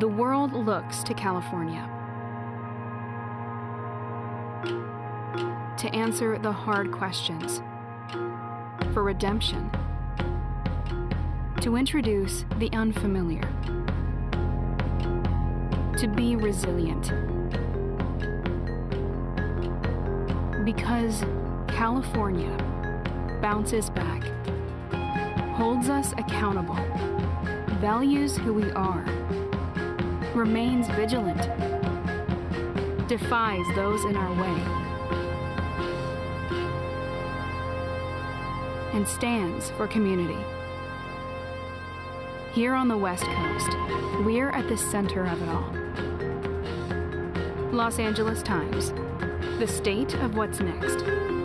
the world looks to California to answer the hard questions, for redemption, to introduce the unfamiliar, to be resilient. Because California bounces back, holds us accountable, values who we are, remains vigilant, defies those in our way, and stands for community. Here on the West Coast, we're at the center of it all. Los Angeles Times, the state of what's next.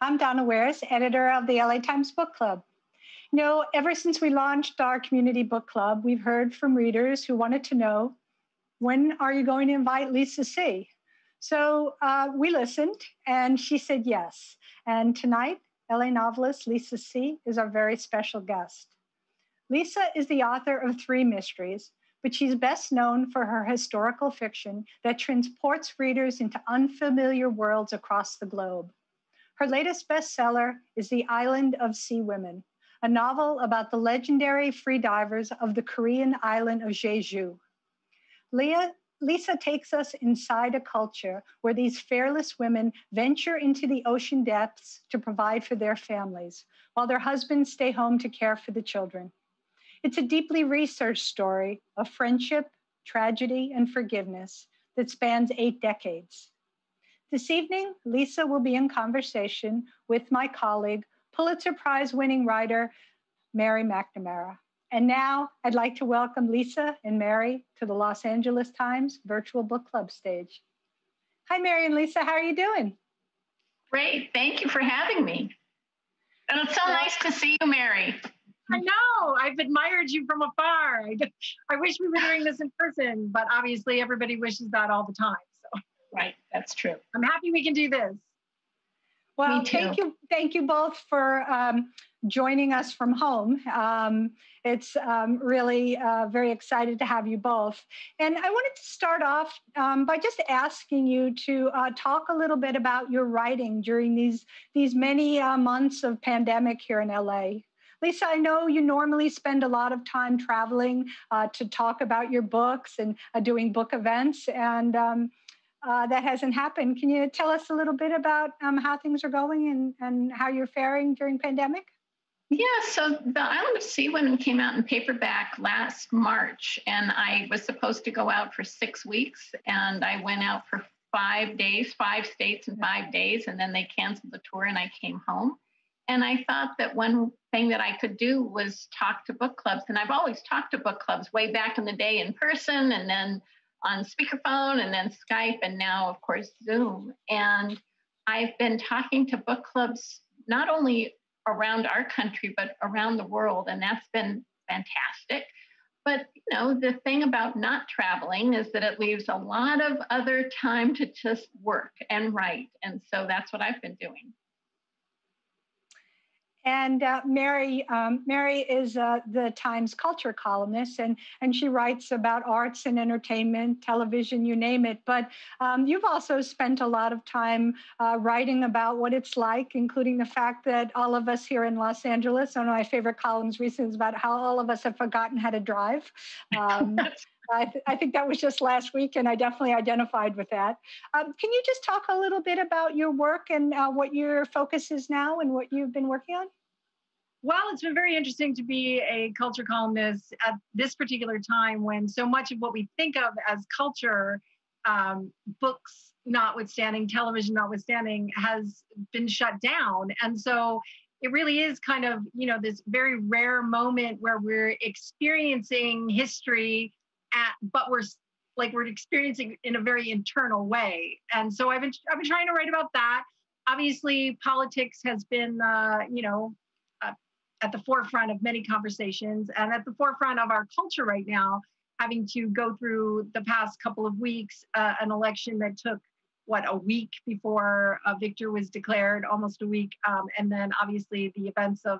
I'm Donna Wares, editor of the LA Times Book Club. You know, ever since we launched our community book club, we've heard from readers who wanted to know when are you going to invite Lisa See? So uh, we listened and she said yes. And tonight, LA novelist Lisa See is our very special guest. Lisa is the author of three mysteries, but she's best known for her historical fiction that transports readers into unfamiliar worlds across the globe. Her latest bestseller is The Island of Sea Women, a novel about the legendary free divers of the Korean island of Jeju. Leah, Lisa takes us inside a culture where these fearless women venture into the ocean depths to provide for their families, while their husbands stay home to care for the children. It's a deeply researched story of friendship, tragedy, and forgiveness that spans eight decades. This evening, Lisa will be in conversation with my colleague, Pulitzer Prize winning writer, Mary McNamara. And now I'd like to welcome Lisa and Mary to the Los Angeles Times Virtual Book Club stage. Hi, Mary and Lisa, how are you doing? Great, thank you for having me. And it's so nice to see you, Mary. I know. I've admired you from afar. I, I wish we were doing this in person, but obviously everybody wishes that all the time. Right, that's true. I'm happy we can do this. Well, thank you, thank you both for um, joining us from home. Um, it's um, really uh, very excited to have you both. And I wanted to start off um, by just asking you to uh, talk a little bit about your writing during these these many uh, months of pandemic here in LA. Lisa, I know you normally spend a lot of time traveling uh, to talk about your books and uh, doing book events, and um, uh, that hasn't happened. Can you tell us a little bit about um, how things are going and, and how you're faring during pandemic? Yeah, so the Island of Sea Women came out in paperback last March, and I was supposed to go out for six weeks, and I went out for five days, five states in five days, and then they canceled the tour, and I came home. And I thought that one thing that I could do was talk to book clubs. And I've always talked to book clubs way back in the day in person and then on speakerphone and then Skype and now, of course, Zoom. And I've been talking to book clubs not only around our country, but around the world. And that's been fantastic. But you know, the thing about not traveling is that it leaves a lot of other time to just work and write. And so that's what I've been doing. And uh, Mary, um, Mary is uh, the Times culture columnist, and and she writes about arts and entertainment, television, you name it. But um, you've also spent a lot of time uh, writing about what it's like, including the fact that all of us here in Los Angeles. One of my favorite columns recently is about how all of us have forgotten how to drive. Um, I, th- I, think that was just last week, and I definitely identified with that. Um, can you just talk a little bit about your work and uh, what your focus is now and what you've been working on? Well, it's been very interesting to be a culture columnist at this particular time when so much of what we think of as culture, um, books notwithstanding, television notwithstanding, has been shut down. And so it really is kind of, you know, this very rare moment where we're experiencing history at, but we're like we're experiencing in a very internal way. And so I've been I've been trying to write about that. Obviously, politics has been, uh, you know, at the forefront of many conversations and at the forefront of our culture right now, having to go through the past couple of weeks uh, an election that took what a week before a victor was declared, almost a week, um, and then obviously the events of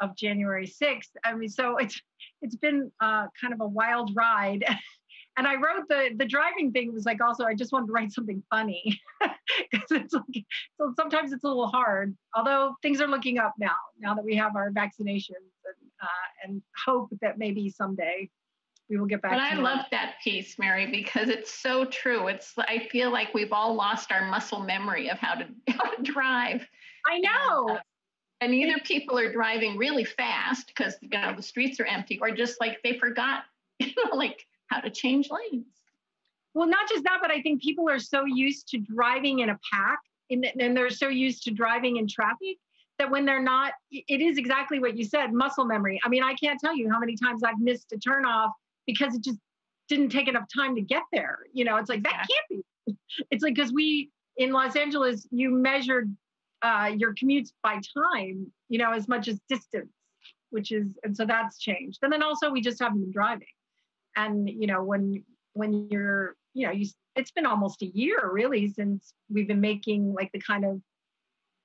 of January 6th. I mean, so it's it's been uh, kind of a wild ride. and I wrote the the driving thing was like also I just wanted to write something funny because it's like so sometimes it's a little hard. Although things are looking up now, now that we have our vaccinations and uh, and hope that maybe someday we will get back. But I love that piece, Mary, because it's so true. It's I feel like we've all lost our muscle memory of how to how to drive. I know. And, uh, and either people are driving really fast because you know the streets are empty, or just like they forgot, you know, like how to change lanes. Well, not just that, but I think people are so used to driving in a pack and they're so used to driving in traffic that when they're not, it is exactly what you said muscle memory. I mean, I can't tell you how many times I've missed a turnoff because it just didn't take enough time to get there. You know, it's like, that can't be. It's like, because we in Los Angeles, you measured uh, your commutes by time, you know, as much as distance, which is, and so that's changed. And then also we just haven't been driving. And, you know, when, when you're, you know, you, it's been almost a year really since we've been making like the kind of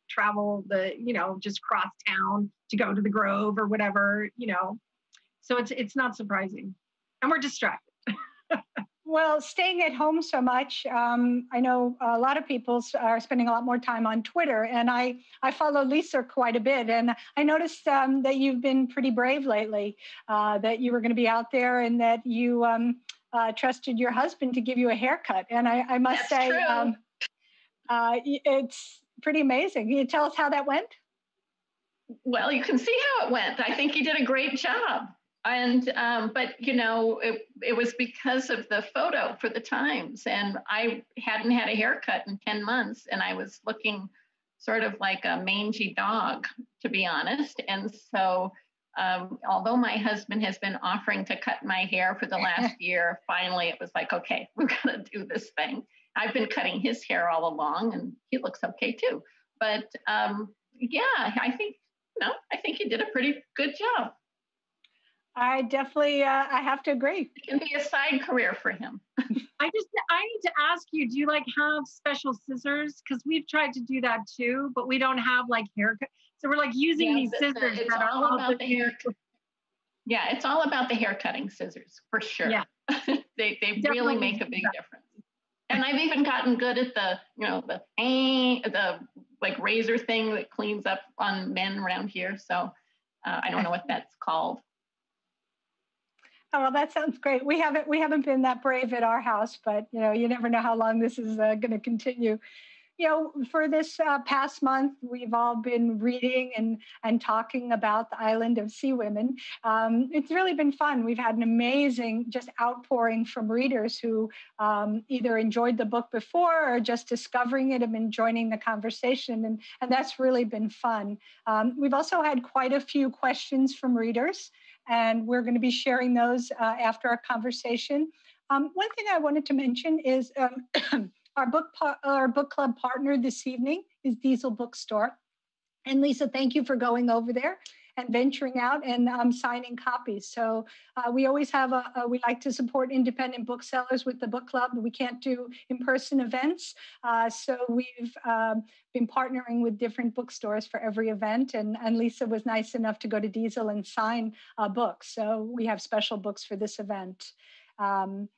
travel the, you know, just cross town to go to the Grove or whatever, you know. So it's, it's not surprising. And we're distracted. Well, staying at home so much, um, I know a lot of people are spending a lot more time on Twitter, and I I follow Lisa quite a bit, and I noticed um, that you've been pretty brave lately. Uh, that you were going to be out there, and that you um, uh, trusted your husband to give you a haircut. And I, I must That's say, um, uh, it's pretty amazing. Can you tell us how that went? Well, you can see how it went. I think he did a great job and um, but you know it, it was because of the photo for the times. And i hadn't had a haircut in 10 months and i was looking sort of like a mangy dog to be honest. And so um, although my husband has been offering to cut my hair for the last year finally it was like okay we're going to do this thing. I've been cutting his hair all along and he looks okay too. But um, yeah i think you know i think he did a pretty good job I definitely, uh, I have to agree. It can be a side career for him. I just, I need to ask you, do you like have special scissors? Because we've tried to do that too, but we don't have like haircut. So we're like using yeah, these scissors that are all about the hair. Yeah, it's all about the hair cutting scissors for sure. Yeah. they they really make a big difference. And I've even gotten good at the, you know, the the like razor thing that cleans up on men around here. So uh, I don't know what that's called. Oh, well, that sounds great. We haven't we haven't been that brave at our house, but you know, you never know how long this is uh, going to continue. You know, for this uh, past month, we've all been reading and and talking about the island of sea women. Um, it's really been fun. We've had an amazing just outpouring from readers who um, either enjoyed the book before or just discovering it and been joining the conversation, and and that's really been fun. Um, we've also had quite a few questions from readers and we're going to be sharing those uh, after our conversation. Um, one thing I wanted to mention is um, our book our book club partner this evening is Diesel Bookstore, and Lisa, thank you for going over there and venturing out and um, signing copies. So uh, we always have a, a, we like to support independent booksellers with the book club. We can't do in-person events. Uh, so we've um, been partnering with different bookstores for every event. And, and Lisa was nice enough to go to Diesel and sign a book. So we have special books for this event. Um,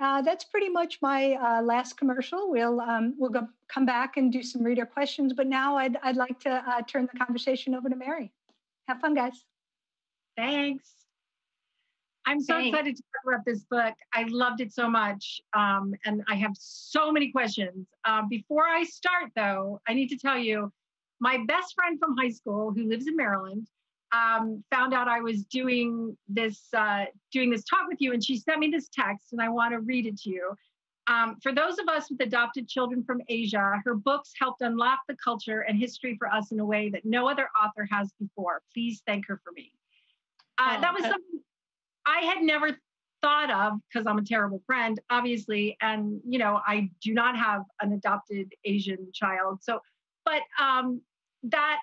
uh, that's pretty much my uh, last commercial. We'll um, we'll go, come back and do some reader questions. But now I'd I'd like to uh, turn the conversation over to Mary. Have fun, guys. Thanks. I'm so Thanks. excited to talk about this book. I loved it so much. Um, and I have so many questions. Um, before I start, though, I need to tell you my best friend from high school, who lives in Maryland, um, found out I was doing this uh, doing this talk with you, and she sent me this text, and I want to read it to you. Um, for those of us with adopted children from Asia, her books helped unlock the culture and history for us in a way that no other author has before. Please thank her for me. Uh, oh, that was something I had never thought of because I'm a terrible friend, obviously, and you know I do not have an adopted Asian child. So, but um, that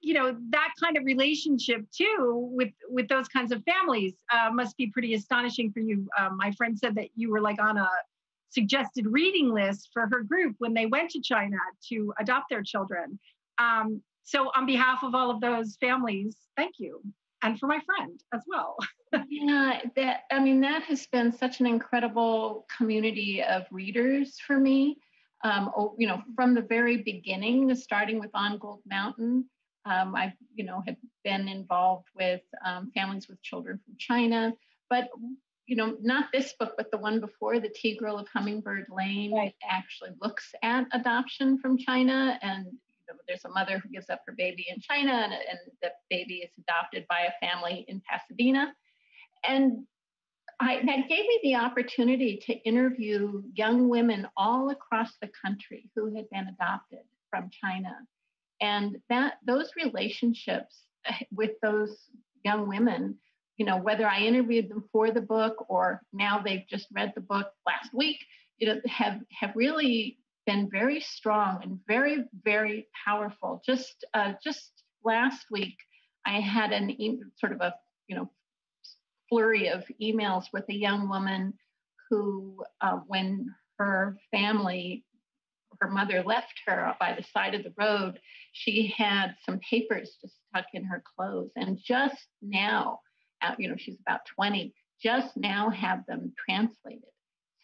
you know that kind of relationship too with with those kinds of families uh, must be pretty astonishing for you. Um, my friend said that you were like on a suggested reading list for her group when they went to China to adopt their children. Um, so, on behalf of all of those families, thank you. And for my friend as well. yeah, that I mean, that has been such an incredible community of readers for me. Um, you know, from the very beginning, starting with On Gold Mountain, um, I, you know, had been involved with um, families with children from China. But you know, not this book, but the one before, The Tea Girl of Hummingbird Lane, right. actually looks at adoption from China. And you know, there's a mother who gives up her baby in China, and, and the baby is adopted by a family in Pasadena. And I, that gave me the opportunity to interview young women all across the country who had been adopted from China. And that those relationships eh, with those young women you know, whether I interviewed them for the book or now they've just read the book last week, you know, have have really been very strong and very, very powerful. Just uh, just last week, I had an e- sort of a you know flurry of emails with a young woman who, uh, when her family, her mother left her by the side of the road, she had some papers just stuck in her clothes, and just now, Uh, you know, she's about 20, just now have them translated.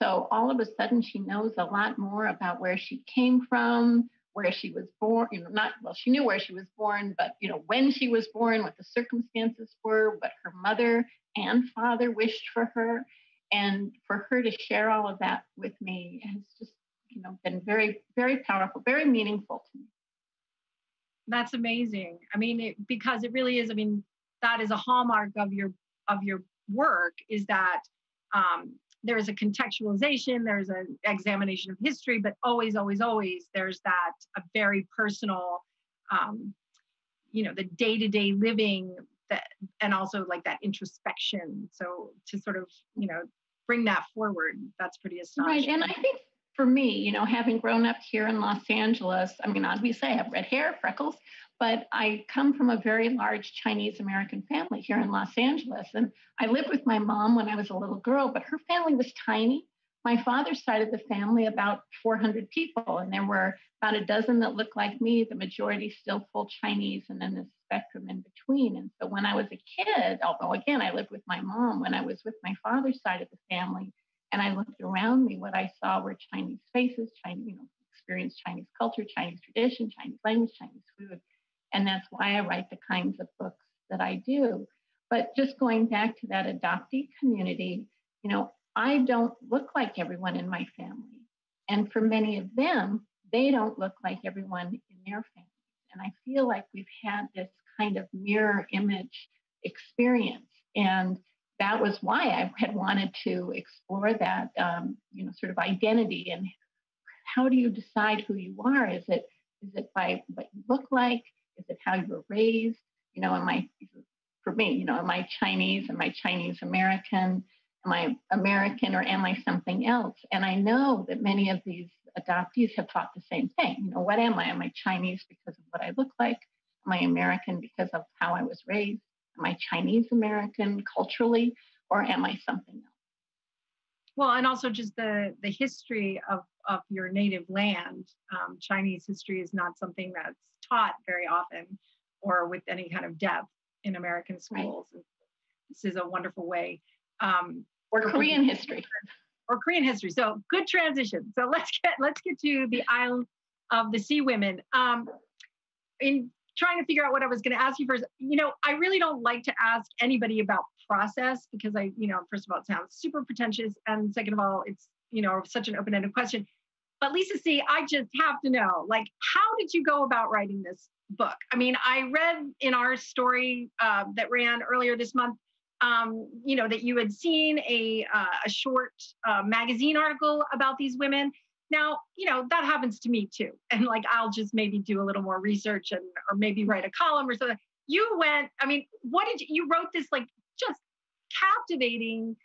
So all of a sudden, she knows a lot more about where she came from, where she was born. You know, not well, she knew where she was born, but you know when she was born, what the circumstances were, what her mother and father wished for her, and for her to share all of that with me has just you know been very very powerful, very meaningful to me. That's amazing. I mean, it, because it really is. I mean, that is a hallmark of your of your work is that um, there's a contextualization, there's an examination of history, but always, always, always, there's that a very personal, um, you know, the day-to-day living that, and also like that introspection. So to sort of, you know, bring that forward, that's pretty astonishing. Right, and I think for me, you know, having grown up here in Los Angeles, I mean, obviously I have red hair, freckles, but I come from a very large Chinese American family here in Los Angeles. And I lived with my mom when I was a little girl, but her family was tiny. My father's side of the family, about 400 people, and there were about a dozen that looked like me, the majority still full Chinese, and then the spectrum in between. And so when I was a kid, although again, I lived with my mom, when I was with my father's side of the family, and I looked around me, what I saw were Chinese faces, Chinese, you know, experienced Chinese culture, Chinese tradition, Chinese language, Chinese food. And that's why I write the kinds of books that I do. But just going back to that adoptee community, you know, I don't look like everyone in my family. And for many of them, they don't look like everyone in their family. And I feel like we've had this kind of mirror image experience. And that was why I had wanted to explore that, um, you know, sort of identity and how do you decide who you are? Is it is it by what you look like? Is it how you were raised? You know, am I, for me, you know, am I Chinese? Am I Chinese American? Am I American or am I something else? And I know that many of these adoptees have thought the same thing. You know, what am I? Am I Chinese because of what I look like? Am I American because of how I was raised? Am I Chinese American culturally or am I something else? Well, and also just the the history of of your native land. Um, Chinese history is not something that's taught very often or with any kind of depth in American schools. Right. This is a wonderful way. Um, or Korean history. Or Korean history. So good transition. So let's get let's get to the Isle of the Sea Women. Um, in trying to figure out what I was going to ask you first, you know, I really don't like to ask anybody about process because I, you know, first of all, it sounds super pretentious, and second of all, it's you know such an open-ended question. But Lisa See, I just have to know, like, how did you go about writing this book? I mean, I read in our story uh, that ran earlier this month, um, you know, that you had seen a, uh, a short uh, magazine article about these women. Now, you know, that happens to me too. And like, I'll just maybe do a little more research and, or maybe write a column or something. You went, I mean, what did you, you wrote this like just captivating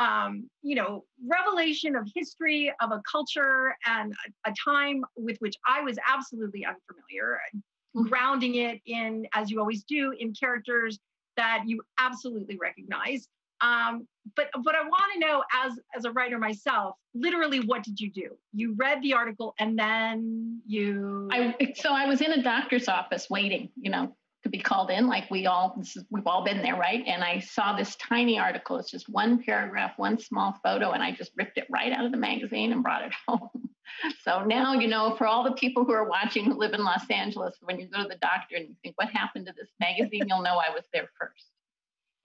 um, you know, revelation of history of a culture and a, a, time with which I was absolutely unfamiliar, mm-hmm. grounding it in, as you always do, in characters that you absolutely recognize. Um, but but I want to know, as as a writer myself, literally, what did you do? You read the article and then you. I so I was in a doctor's office waiting, you know, to be called in like we all is, we've all been there right? And i saw this tiny article it's just one paragraph one small photo and i just ripped it right out of the magazine and brought it home. So now you know for all the people who are watching who live in los angeles when you go to the doctor and you think what happened to this magazine? You'll know i was there first.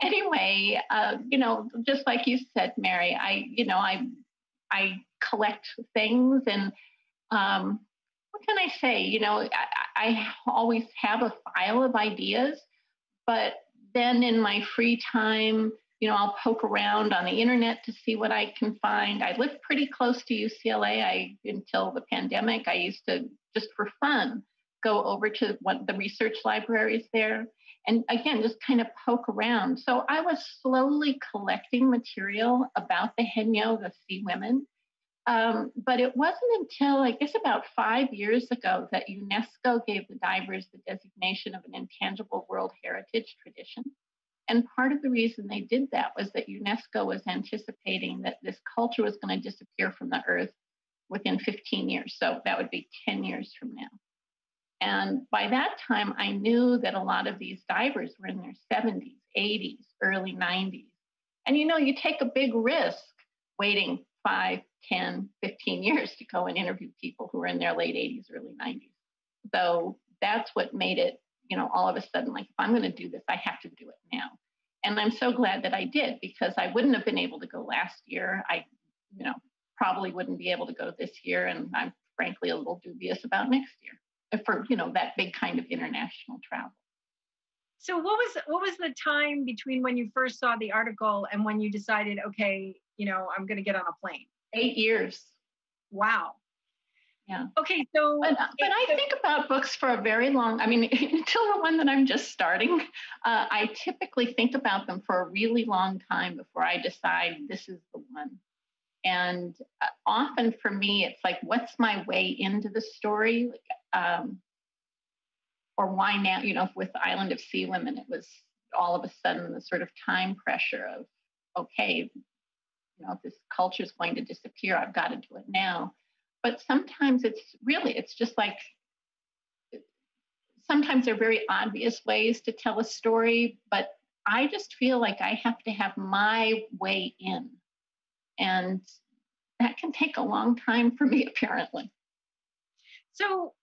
Anyway uh, you know just like you said mary i you know i i collect things and um, what can I say? You know, I, I always have a file of ideas, but then in my free time, you know, I'll poke around on the internet to see what I can find. I live pretty close to UCLA. I until the pandemic, I used to just for fun go over to one the research libraries there and again just kind of poke around. So I was slowly collecting material about the Haenyeo, the sea women, Um, but it wasn't until I guess about five years ago that UNESCO gave the divers the designation of an intangible World Heritage tradition. And part of the reason they did that was that UNESCO was anticipating that this culture was going to disappear from the earth within 15 years. So that would be 10 years from now. And by that time, I knew that a lot of these divers were in their 70s, 80s, early 90s. And you know, you take a big risk waiting five, 10, 15 years to go and interview people who are in their late 80s, early 90s. So that's what made it, you know, all of a sudden, like, if I'm going to do this, I have to do it now. And I'm so glad that I did because I wouldn't have been able to go last year. I, you know, probably wouldn't be able to go this year. And I'm frankly a little dubious about next year uh, for, you know, that big kind of international travel. So what was what was the time between when you first saw the article and when you decided, okay, you know, I'm going to get on a plane? Eight years. Wow. Yeah. Okay, so but, but I think about books for a very long. I mean, until the one that I'm just starting, uh, I typically think about them for a really long time before I decide this is the one. And uh, often for me, it's like, what's my way into the story? Um, or why now? You know, with Island of Sea Women, it was all of a sudden the sort of time pressure of, okay, you know, this culture is going to disappear, I've got to do it now. But sometimes it's really, it's just like, sometimes there are very obvious ways to tell a story, but I just feel like I have to have my way in. And that can take a long time for me, apparently. So,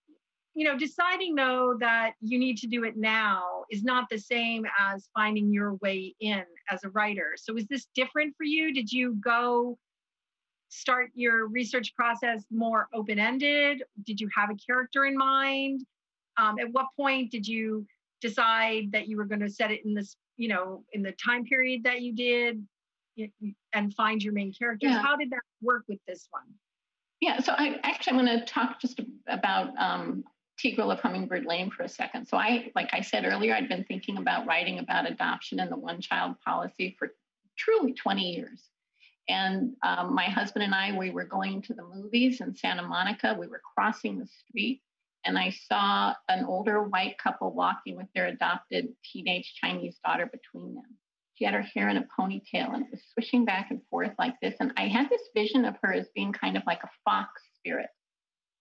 you know, deciding though that you need to do it now is not the same as finding your way in as a writer. So, is this different for you? Did you go start your research process more open ended? Did you have a character in mind? Um, at what point did you decide that you were going to set it in this, you know, in the time period that you did and find your main characters? Yeah. How did that work with this one? Yeah, so I actually want to talk just about um, Tea Girl of Hummingbird Lane for a second. So I, like I said earlier, I'd been thinking about writing about adoption and the one-child policy for truly 20 years. And um, my husband and I, we were going to the movies in Santa Monica. We were crossing the street, and I saw an older white couple walking with their adopted teenage Chinese daughter between them. She had her hair in a ponytail and it was swishing back and forth like this. And I had this vision of her as being kind of like a fox spirit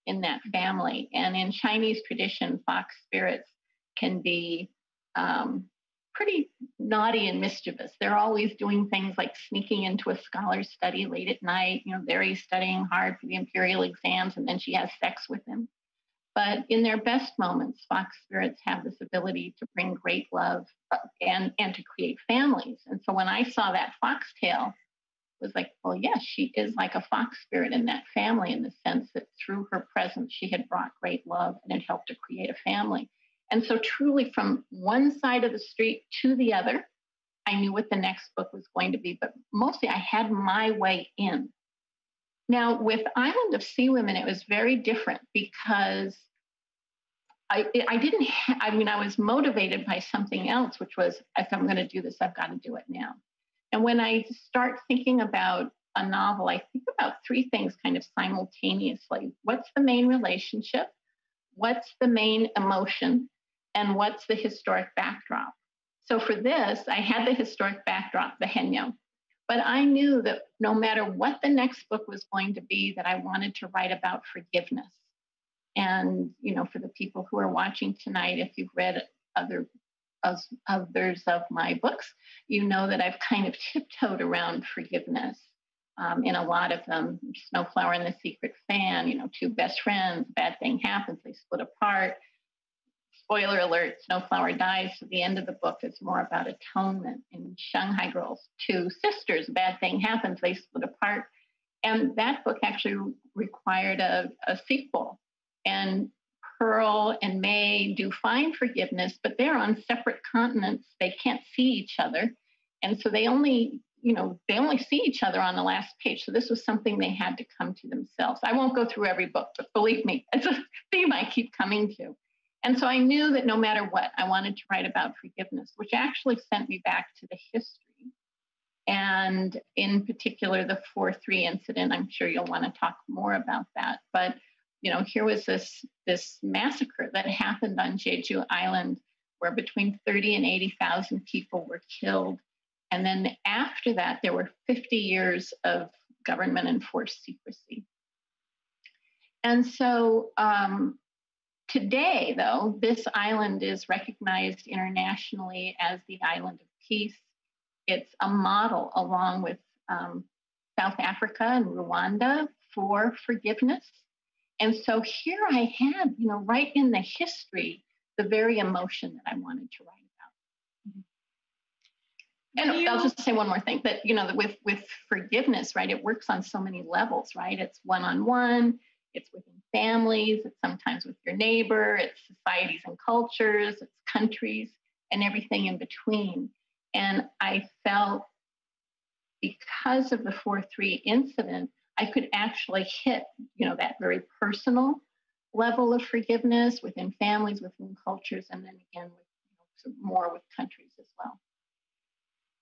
in that family. And in Chinese tradition, fox spirits can be um, pretty naughty and mischievous. They're always doing things like sneaking into a scholar's study late at night. You know, there he's studying hard for the imperial exams, and then she has sex with him. But in their best moments, fox spirits have this ability to bring great love uh, and, and to create families. And so when I saw that foxtail, was like, well, yes, she is like a fox spirit in that family in the sense that through her presence, she had brought great love and it helped to create a family. And so, truly, from one side of the street to the other, I knew what the next book was going to be, but mostly I had my way in. Now, with Island of Sea Women, it was very different because I, I didn't, ha- I mean, I was motivated by something else, which was if I'm going to do this, I've got to do it now. And when I start thinking about a novel, I think about three things kind of simultaneously. What's the main relationship? What's the main emotion? and what's the historic backdrop. So for this, I had the historic backdrop, the Haenyeo, but I knew that no matter what the next book was going to be, that I wanted to write about forgiveness. And you know, for the people who are watching tonight, if you've read other others of my books, you know that I've kind of tiptoed around forgiveness um, in a lot of them. Snow Flower and the Secret Fan, you know, two best friends, bad thing happens, they split apart spoiler alert, Snow Flower dies. So the end of the book is more about atonement. In Shanghai Girls, two sisters, bad thing happens, they split apart. And that book actually required a, a sequel. And Pearl and May do find forgiveness, but they're on separate continents. They can't see each other. And so they only, you know, they only see each other on the last page. So this was something they had to come to themselves. I won't go through every book, but believe me, it's a theme I keep coming to. And so I knew that no matter what, I wanted to write about forgiveness, which actually sent me back to the history And in particular, the 4 3 incident, I'm sure you'll want to talk more about that. But you know, here was this this massacre that happened on Jeju Island, where between 30 and 80,000 people were killed, and then after that, there were 50 years of government enforced secrecy. And so um, today, though, this island is recognized internationally as the island of peace. It's a model along with um, South Africa and Rwanda for forgiveness. And so here I had, you know, right in the history, the very emotion that I wanted to write about. Mm-hmm. And you, I'll just say one more thing that, you know, with, with forgiveness, right, it works on so many levels, right? It's one on one, it's within families, it's sometimes with your neighbor, it's societies and cultures, it's countries, and everything in between. And I felt because of the 4 3 incident, I could actually hit, you know, that very personal level of forgiveness within families, within cultures, and then again with you know, more with countries as well.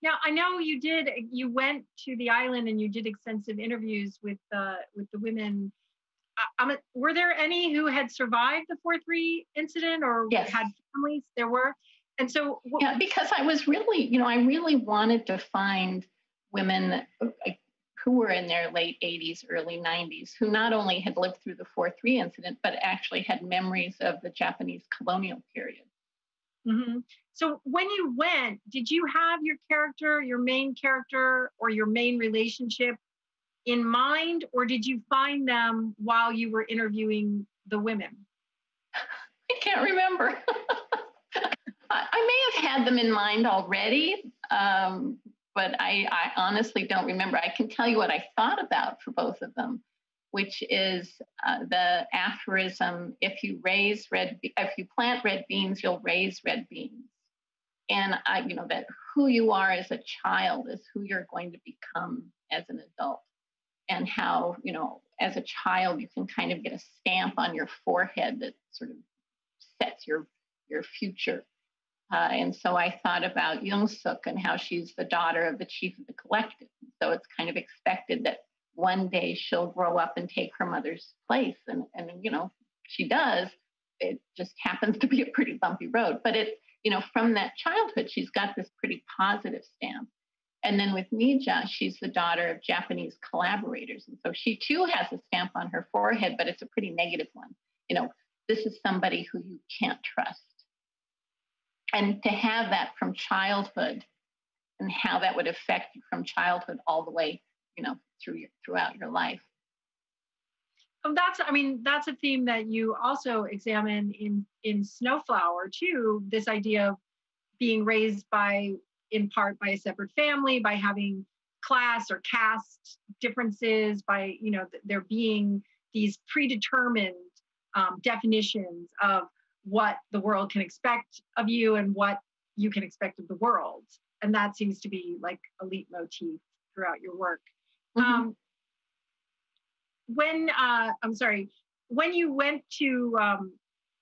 Now I know you did. You went to the island and you did extensive interviews with uh, with the women. Uh, were there any who had survived the four three incident or yes. had families? There were, and so what, yeah, because I was really, you know, I really wanted to find women uh, who were in their late 80s, early 90s, who not only had lived through the 4 3 incident, but actually had memories of the Japanese colonial period. Mm-hmm. So, when you went, did you have your character, your main character, or your main relationship in mind, or did you find them while you were interviewing the women? I can't remember. I may have had them in mind already, um, but I, I honestly don't remember. I can tell you what I thought about for both of them, which is uh, the aphorism: "If you raise red, if you plant red beans, you'll raise red beans." And I, you know, that who you are as a child is who you're going to become as an adult, and how you know, as a child, you can kind of get a stamp on your forehead that sort of sets your your future uh, and so I thought about Young Suk and how she's the daughter of the chief of the collective. So it's kind of expected that one day she'll grow up and take her mother's place. And, and you know, she does. It just happens to be a pretty bumpy road. But it, you know, from that childhood, she's got this pretty positive stamp. And then with Mija, she's the daughter of Japanese collaborators. And so she too has a stamp on her forehead, but it's a pretty negative one. You know, this is somebody who you can't trust and to have that from childhood and how that would affect you from childhood all the way you know through your throughout your life. Um, that's i mean that's a theme that you also examine in in Snow Flower too this idea of being raised by in part by a separate family by having class or caste differences by you know there being these predetermined um, definitions of what the world can expect of you and what you can expect of the world. And that seems to be like a leitmotif throughout your work. Mm-hmm. Um, when uh, I'm sorry, when you went to um,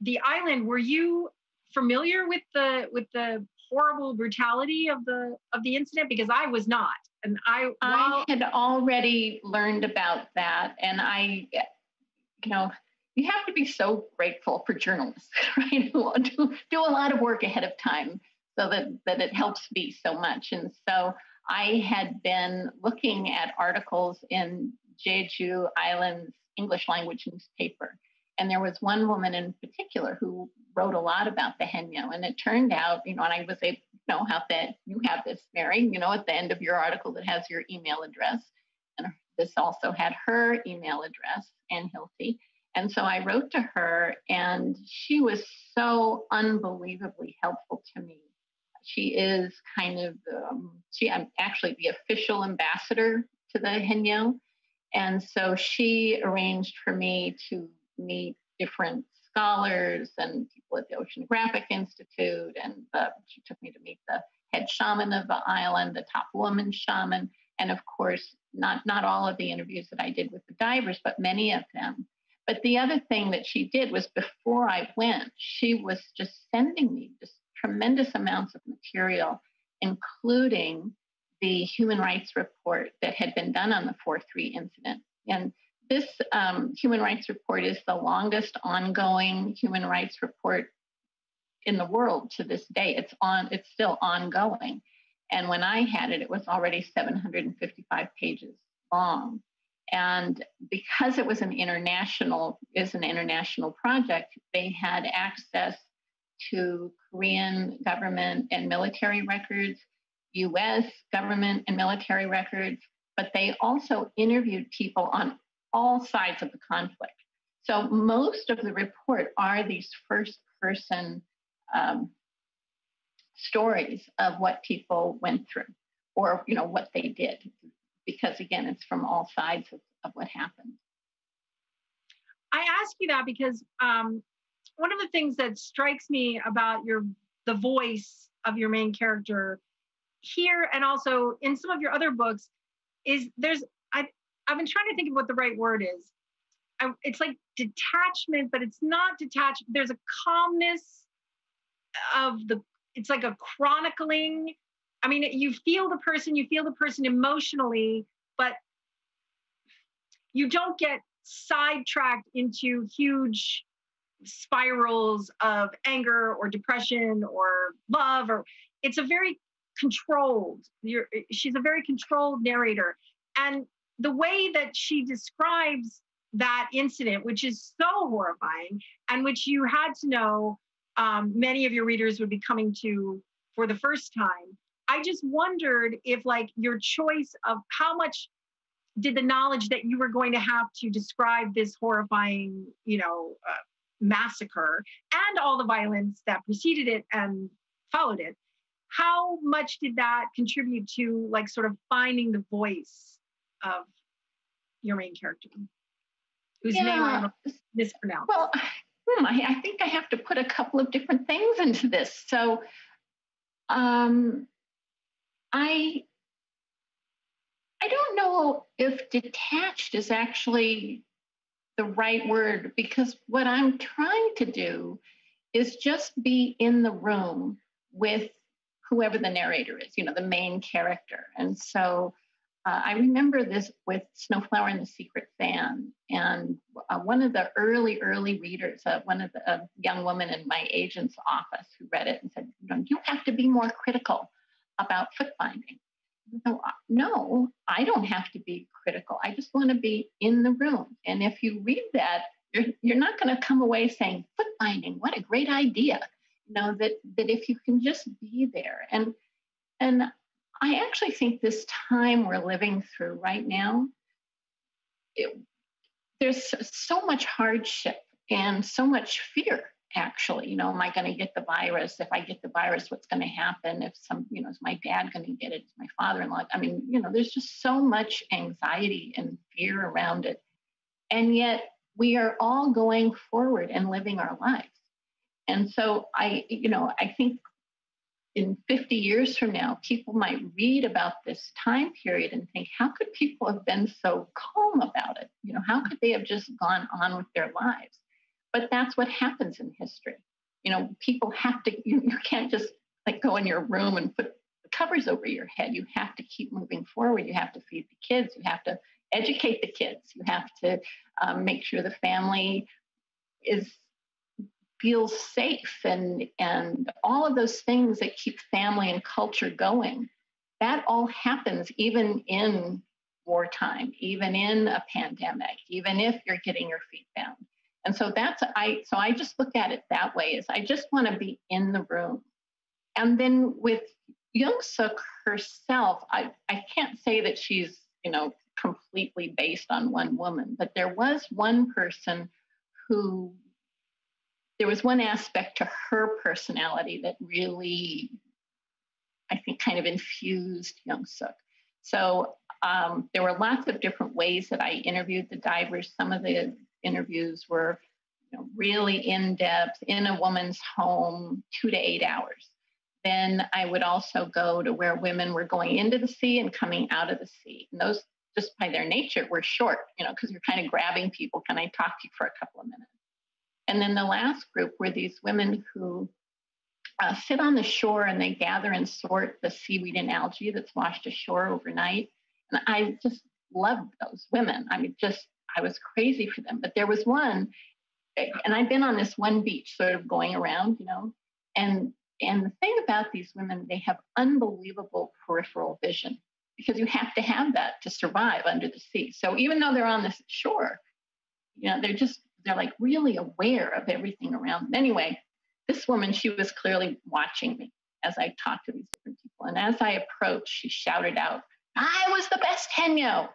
the island, were you familiar with the with the horrible brutality of the of the incident? Because I was not, and I I had already learned about that, and I, you know, you have to be so grateful for journalists, right? Who do, do a lot of work ahead of time so that, that it helps me so much. And so I had been looking at articles in Jeju Island's English language newspaper. And there was one woman in particular who wrote a lot about the Haenyeo. And it turned out, you know, and I was able, you know, how that you have this, Mary, you know, at the end of your article that has your email address. And this also had her email address, and Hilty. And so I wrote to her, and she was so unbelievably helpful to me. She is kind of, um, she, I'm actually the official ambassador to the Haenyeo. And so she arranged for me to meet different scholars and people at the Oceanographic Institute. And uh, she took me to meet the head shaman of the island, the top woman shaman. And of course, not, not all of the interviews that I did with the divers, but many of them. But the other thing that she did was before I went, she was just sending me just tremendous amounts of material, including the human rights report that had been done on the 4 3 incident. And this um, human rights report is the longest ongoing human rights report in the world to this day. It's on, it's still ongoing. And when I had it, it was already 755 pages long. And because it was an international, is an international project, they had access to Korean government and military records, US government and military records, but they also interviewed people on all sides of the conflict. So most of the report are these first person um, stories of what people went through or you know what they did because again it's from all sides of, of what happened. I ask you that because um, one of the things that strikes me about your the voice of your main character here and also in some of your other books is there's I, i've been trying to think of what the right word is. I, it's like detachment but it's not detached there's a calmness of the it's like a chronicling i mean you feel the person you feel the person emotionally but you don't get sidetracked into huge spirals of anger or depression or love or it's a very controlled you're, she's a very controlled narrator and the way that she describes that incident which is so horrifying and which you had to know um, many of your readers would be coming to for the first time. I just wondered if, like, your choice of how much did the knowledge that you were going to have to describe this horrifying, you know, uh, massacre and all the violence that preceded it and followed it, how much did that contribute to, like, sort of finding the voice of your main character, whose yeah. name I mispronounced? Well, hmm, I, I, think I have to put a couple of different things into this. So um, I I don't know if detached is actually the right word because what I'm trying to do is just be in the room with whoever the narrator is, you know, the main character. And so uh, I remember this with Snow Flower and the Secret Fan. And uh, one of the early, early readers, uh, one of the young woman in my agent's office who read it and said, You have to be more critical about foot binding. So, uh, no, I don't have to be critical. I just want to be in the room. And if you read that, you're, you're not going to come away saying, foot binding, what a great idea. You know, that, that if you can just be there. And, and I actually think this time we're living through right now, it, there's so much hardship and so much fear actually you know am i going to get the virus? If i get the virus what's going to happen? If some you know is my dad going to get it? Is my father-in-law i mean you know there's just so much anxiety and fear around it. And yet we are all going forward and living our lives. And so i you know i think in 50 years from now, people might read about this time period and think, how could people have been so calm about it? You know, how could they have just gone on with their lives? But that's what happens in history. You know, people have to, you, you can't just like go in your room and put covers over your head. You have to keep moving forward. You have to feed the kids. You have to educate the kids. You have to um, make sure the family is feels safe and and all of those things that keep family and culture going that all happens even in wartime even in a pandemic even if you're getting your feet bound and so that's i so i just look at it that way is i just want to be in the room and then with Young Suk herself i i can't say that she's you know completely based on one woman but there was one person who there was one aspect to her personality that really, I think, kind of infused Young Suk. So um, there were lots of different ways that I interviewed the divers. Some of the interviews were you know, really in depth in a woman's home, two to eight hours. Then I would also go to where women were going into the sea and coming out of the sea. And those, just by their nature, were short, you know, because you're kind of grabbing people. Can I talk to you for a couple of minutes? And then the last group were these women who uh, sit on the shore and they gather and sort the seaweed and algae that's washed ashore overnight. And I just loved those women. I mean, just, I was crazy for them. But there was one, and I'd been on this one beach sort of going around, you know, and and the thing about these women, they have unbelievable peripheral vision because you have to have that to survive under the sea. So even though they're on the shore, you know, they're just they're like really aware of everything around them. Anyway, this woman, she was clearly watching me as I talked to these different people. And as I approached, she shouted out, I was the best Haenyeo.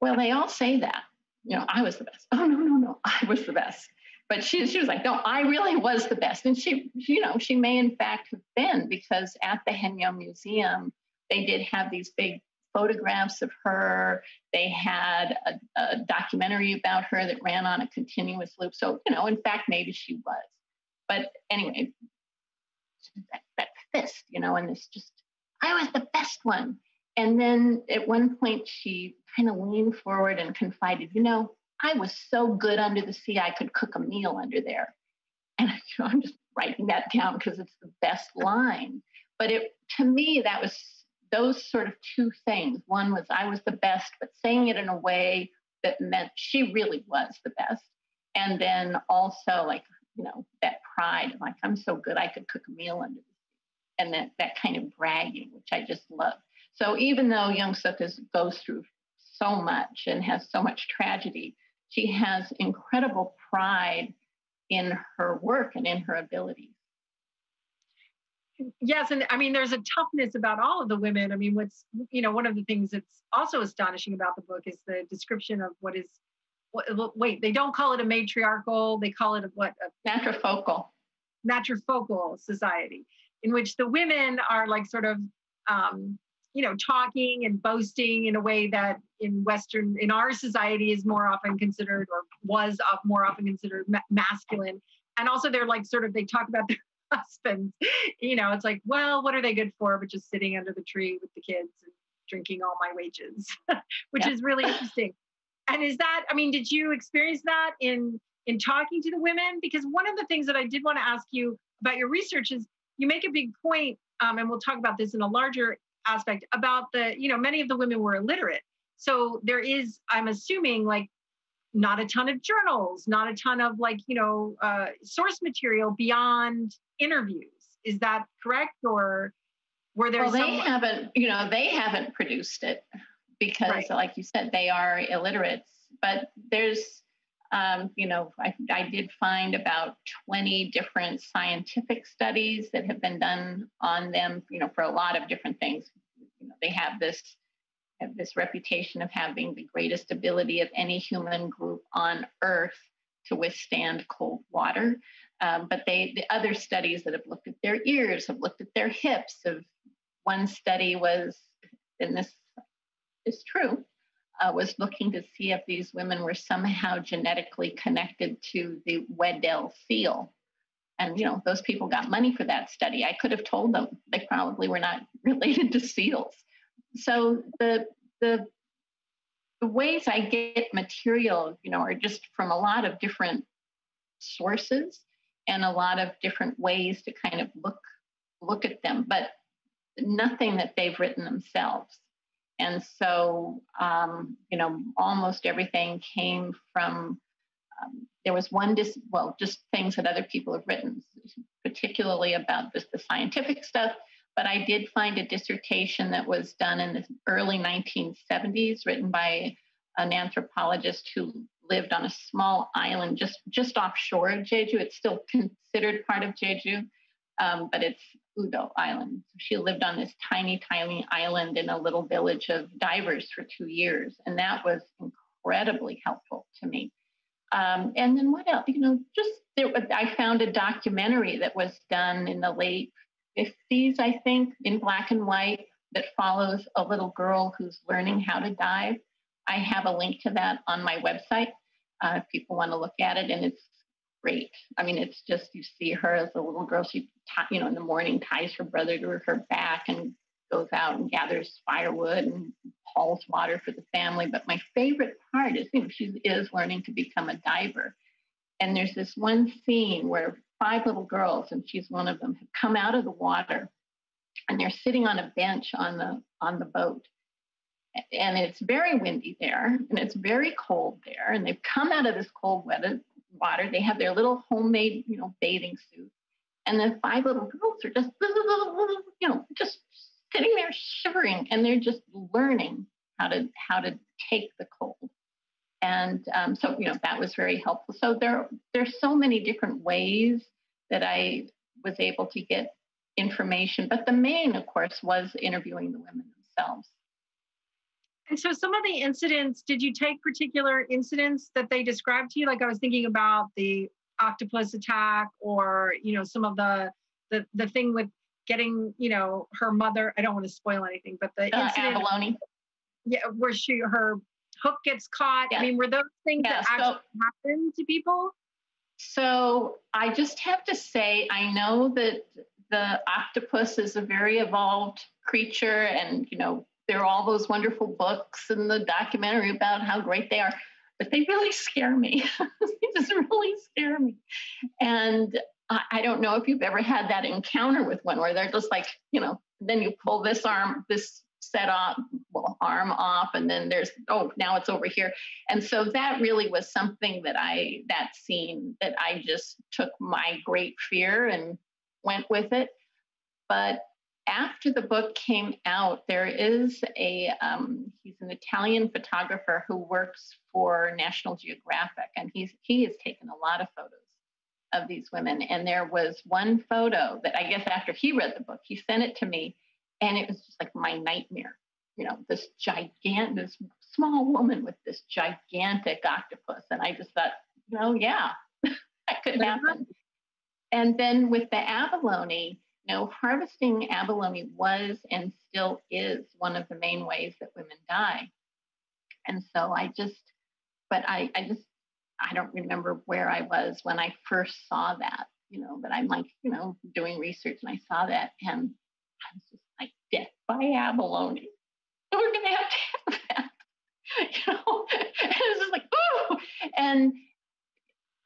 Well, they all say that. You know, I was the best. Oh, no, no, no, I was the best. But she, she was like, no, I really was the best. And she, you know, she may in fact have been because at the Haenyeo Museum, they did have these big photographs of her. They had a, a, documentary about her that ran on a continuous loop. So, you know, in fact, maybe she was. But anyway, that, that fist, you know, and this just, I was the best one. And then at one point, she kind of leaned forward and confided, you know, I was so good under the sea, I could cook a meal under there. And I'm just writing that down because it's the best line. But it, to me, that was those sort of two things. One was I was the best, but saying it in a way that meant she really was the best. And then also, like, you know, that pride, like I'm so good I could cook a meal under the sea. And that that kind of bragging, which I just love. So even though Young Suk is, goes through so much and has so much tragedy, she has incredible pride in her work and in her abilities. Yes, and I mean, there's a toughness about all of the women. I mean, what's you know, one of the things that's also astonishing about the book is the description of what is wait, they don't call it a matriarchal, they call it a what? A matrifocal. Matrifocal society, in which the women are like sort of, um, you know, talking and boasting in a way that in Western, in our society is more often considered or was more often considered ma- masculine. And also they're like sort of, they talk about their husbands. You know, it's like, well, what are they good for? But just sitting under the tree with the kids and drinking all my wages, which is really interesting and is that i mean did you experience that in in talking to the women because one of the things that i did want to ask you about your research is you make a big point um, and we'll talk about this in a larger aspect about the you know many of the women were illiterate so there is i'm assuming like not a ton of journals not a ton of like you know uh, source material beyond interviews is that correct or were there well they haven't you know they haven't produced it because, right. like you said, they are illiterates. But there's, um, you know, I, I did find about 20 different scientific studies that have been done on them, you know, for a lot of different things. You know, they have this have this reputation of having the greatest ability of any human group on Earth to withstand cold water. Um, but they, the other studies that have looked at their ears, have looked at their hips. Of one study was, and this is true, uh, was looking to see if these women were somehow genetically connected to the Weddell seal. And, you know, those people got money for that study. I could have told them they probably were not related to seals. So the, the, the ways I get material, you know, are just from a lot of different sources and a lot of different ways to kind of look look at them, but nothing that they've written themselves. And so, um, you know, almost everything came from, um, there was one, dis- well, just things that other people have written, particularly about this, the scientific stuff. But I did find a dissertation that was done in the early 1970s, written by an anthropologist who lived on a small island just, just offshore of Jeju. It's still considered part of Jeju, um, but it's Udo Island. She lived on this tiny, tiny island in a little village of divers for two years, and that was incredibly helpful to me. Um, and then what else? You know, just there, I found a documentary that was done in the late 50s, I think, in black and white that follows a little girl who's learning how to dive. I have a link to that on my website uh, if people want to look at it, and it's great. I mean, it's just you see her as a little girl. She, you know, in the morning ties her brother to her back and goes out and gathers firewood and hauls water for the family. But my favorite part is, you know, she is learning to become a diver. And there's this one scene where five little girls, and she's one of them, have come out of the water, and they're sitting on a bench on the on the boat, and it's very windy there, and it's very cold there, and they've come out of this cold weather water. They have their little homemade, you know, bathing suit, and the five little girls are just, you know, just sitting there shivering, and they're just learning how to how to take the cold. And um, so, you know, that was very helpful. So there, there's so many different ways that I was able to get information. But the main, of course, was interviewing the women themselves. And so some of the incidents, did you take particular incidents that they described to you? Like I was thinking about the octopus attack or, you know, some of the the the thing with getting, you know, her mother, I don't want to spoil anything, but the uh, incident abalone. Yeah, where she her hook gets caught. Yeah. I mean, were those things yeah, that so, actually happen to people? So I just have to say, I know that the octopus is a very evolved creature, and you know there are all those wonderful books and the documentary about how great they are, but they really scare me. they just really scare me, and I, I don't know if you've ever had that encounter with one where they're just like, you know, then you pull this arm, this set off, well, arm off, and then there's, oh, now it's over here. And so that really was something that I, that scene that I just took my great fear and went with it. But after the book came out, there is a, um, he's an Italian photographer who works for National Geographic, and he's, he has taken a lot of photos of these women. And there was one photo that I guess after he read the book, he sent it to me and it was just like my nightmare. You know, this gigantic, this small woman with this gigantic octopus, and I just thought, you know, yeah, that could happen. And then with the abalone, you know, harvesting abalone was and still is one of the main ways that women die. And so I just, but I, I just, I don't remember where I was when I first saw that, you know, but I'm like, you know, doing research and I saw that and I was just like death by abalone. We're gonna have to have that. You know, and it's just like, ooh. And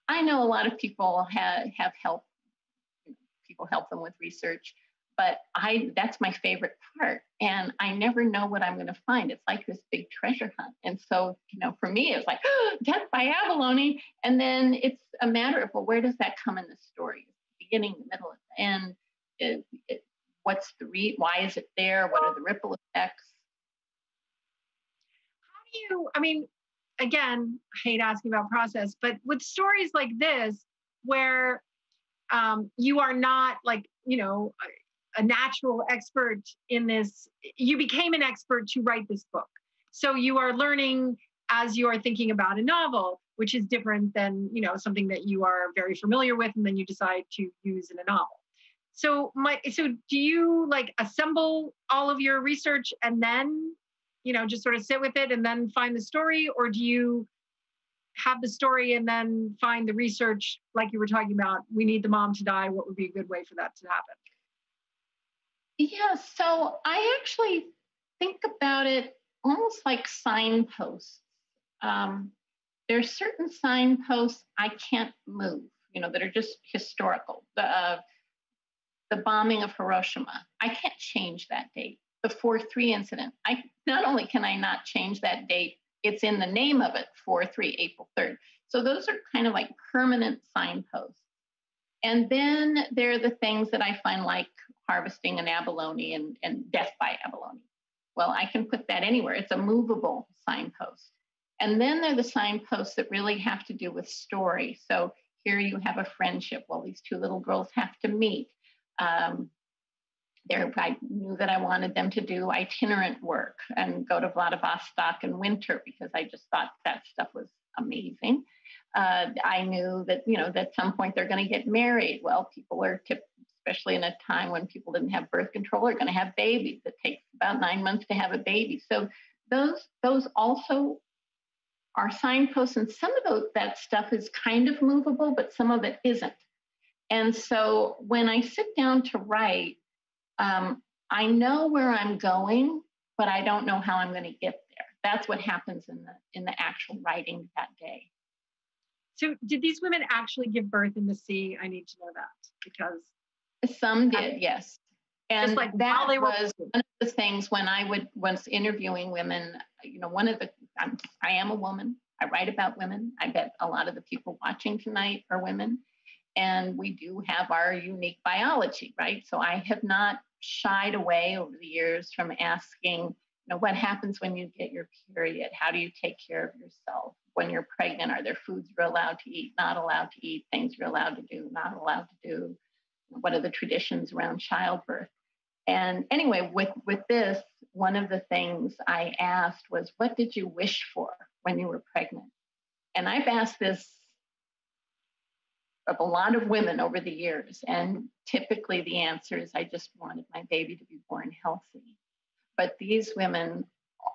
I know a lot of people have have helped people help them with research, but I that's my favorite part. And I never know what I'm gonna find. It's like this big treasure hunt. And so, you know, for me, it's like oh, death by abalone. And then it's a matter of well, where does that come in the story? Beginning, the middle, and the end. It, it, what's the re why is it there what are the ripple effects how do you i mean again i hate asking about process but with stories like this where um, you are not like you know a, natural expert in this you became an expert to write this book. So you are learning as you are thinking about a novel which is different than you know something that you are very familiar with and then you decide to use in a novel. So my so do you like assemble all of your research and then you know just sort of sit with it and then find the story? Or do you have the story and then find the research like you were talking about we need the mom to die what would be a good way for that to happen yeah so i actually think about it almost like signposts um, there's certain signposts i can't move you know that are just historical the uh, the bombing of Hiroshima. I can't change that date. The 4 3 incident. I not only can I not change that date, it's in the name of it, 4 3, April 3rd. So those are kind of like permanent signposts. And then there are the things that I find like harvesting an abalone and, and death by abalone. Well, I can put that anywhere. It's a movable signpost. And then there are the signposts that really have to do with story. So here you have a friendship. Well, these two little girls have to meet um, there, I knew that I wanted them to do itinerant work and go to Vladivostok in winter because I just thought that stuff was amazing. Uh, I knew that you know that at some point they're going to get married. Well, people are, tip, especially in a time when people didn't have birth control, are going to have babies. It takes about nine months to have a baby. So those those also are signposts, and some of those, that stuff is kind of movable, but some of it isn't. And so when I sit down to write, um, I know where I'm going, but I don't know how I'm going to get there. That's what happens in the in the actual writing that day. So did these women actually give birth in the sea? I need to know that because some did, yes. And like that while they were- was one of the things when I would once interviewing women. You know, one of the I'm, I am a woman. I write about women. I bet a lot of the people watching tonight are women, and we do have our unique biology, right? So I have not shied away over the years from asking, you know, what happens when you get your period? How do you take care of yourself? When you're pregnant, are there foods you're allowed to eat, not allowed to eat, things you're allowed to do, not allowed to do? What are the traditions around childbirth? And anyway, with, with this, one of the things I asked was, what did you wish for when you were pregnant? And I've asked this of a lot of women over the years. And typically the answer is, I just wanted my baby to be born healthy. But these women,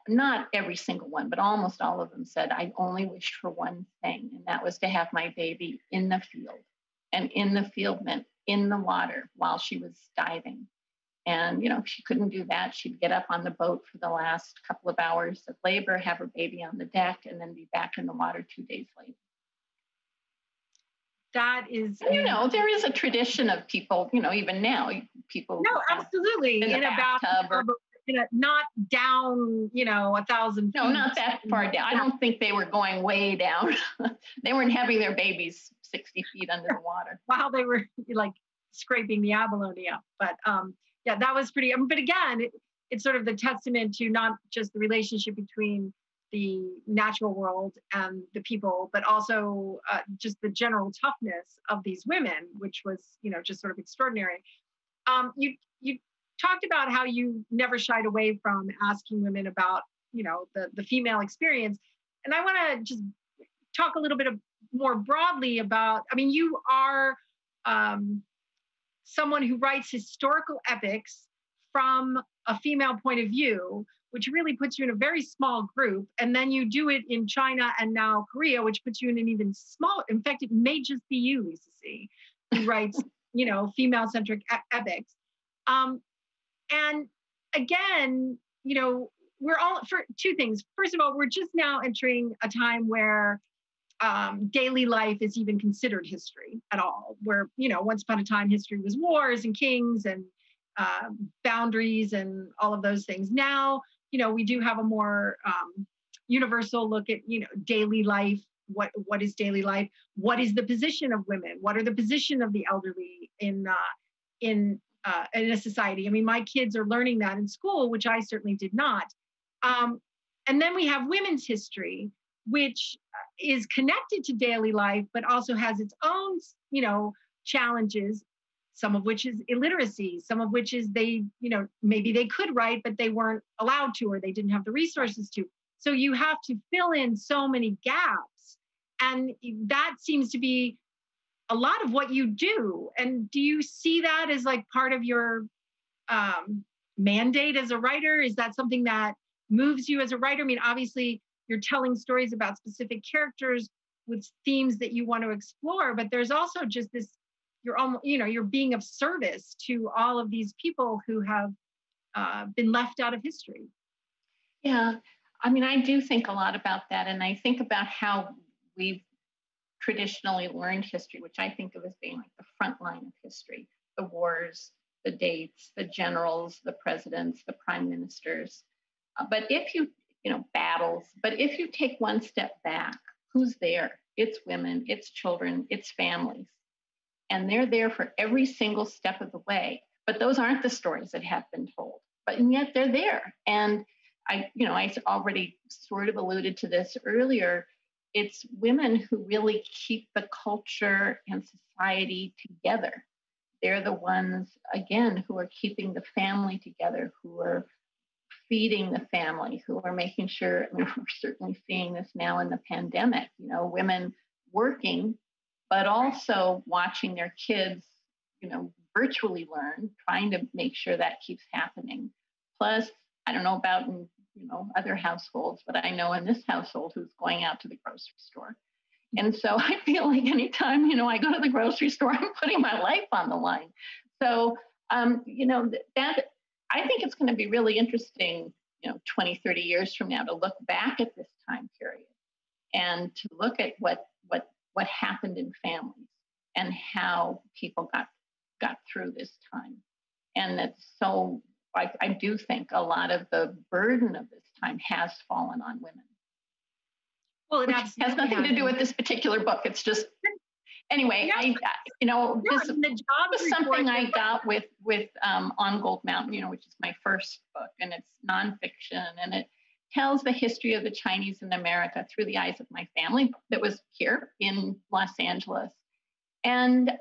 not every single one, but almost all of them said, I only wished for one thing, and that was to have my baby in the field. And in the field meant in the water while she was diving. And, you know, if she couldn't do that, she'd get up on the boat for the last couple of hours of labor, have her baby on the deck, and then be back in the water two days later. That is you know, there is a tradition of people, you know, even now, people. no, absolutely in in a bathtub or- bathtub, in a, not down, you know, a thousand. No, not that far down. I don't think they were going way down. they weren't having their babies 60 feet under the water. while they were like scraping the abalone up. But um, yeah, that was pretty. Um, but again, it, it's sort of the testament to not just the relationship between the natural world and the people, but also uh, just the general toughness of these women, which was you know just sort of extraordinary. Um, you you talked about how you never shied away from asking women about you know the the female experience, and I want to just talk a little bit of, more broadly about. I mean, you are um, someone who writes historical epics from a female point of view, which really puts you in a very small group. And then you do it in China and now Korea, which puts you in an even smaller. In fact, it may just be you, Lisa See, who writes, you know, female-centric e- epics. Um, and again, you know, we're all for two things. First of all, we're just now entering a time where um, daily life is even considered history at all. Where you know, once upon a time, history was wars and kings and um, boundaries and all of those things. Now, you know, we do have a more um, universal look at you know daily life. What what is daily life? What is the position of women? What are the position of the elderly in uh, in uh, in a society? I mean, my kids are learning that in school, which I certainly did not. Um, and then we have women's history, which is connected to daily life, but also has its own, you know, challenges. Some of which is illiteracy, some of which is they, you know, maybe they could write, but they weren't allowed to, or they didn't have the resources to. So you have to fill in so many gaps. And that seems to be a lot of what you do. And do you see that as like part of your um, mandate as a writer? Is that something that moves you as a writer? I mean, obviously, you're telling stories about specific characters with themes that you want to explore, but there's also just this you're almost, you know, you're being of service to all of these people who have uh, been left out of history. Yeah, I mean, I do think a lot about that. And I think about how we've traditionally learned history, which I think of as being like the front line of history the wars, the dates, the generals, the presidents, the prime ministers. Uh, but if you, you know, battles, but if you take one step back, who's there? It's women, it's children, it's families. And they're there for every single step of the way. But those aren't the stories that have been told. But and yet they're there. And I, you know, I already sort of alluded to this earlier. It's women who really keep the culture and society together. They're the ones, again, who are keeping the family together, who are feeding the family, who are making sure, I mean, we're certainly seeing this now in the pandemic, you know, women working, but also watching their kids, you know, virtually learn, trying to make sure that keeps happening. Plus, I don't know about in, you know, other households, but I know in this household who's going out to the grocery store. And so I feel like anytime, you know, I go to the grocery store, I'm putting my life on the line. So, um, you know, that I think it's going to be really interesting, you know, 20, 30 years from now to look back at this time period and to look at what what happened in families and how people got got through this time. And that's so I, I do think a lot of the burden of this time has fallen on women. Well, it has nothing to do with this particular book. It's just anyway. I, you know, yeah, this was something I got with with um, on Gold Mountain, you know, which is my first book, and it's nonfiction, and it tells the history of the Chinese in America through the eyes of my family that was here in Los Angeles, and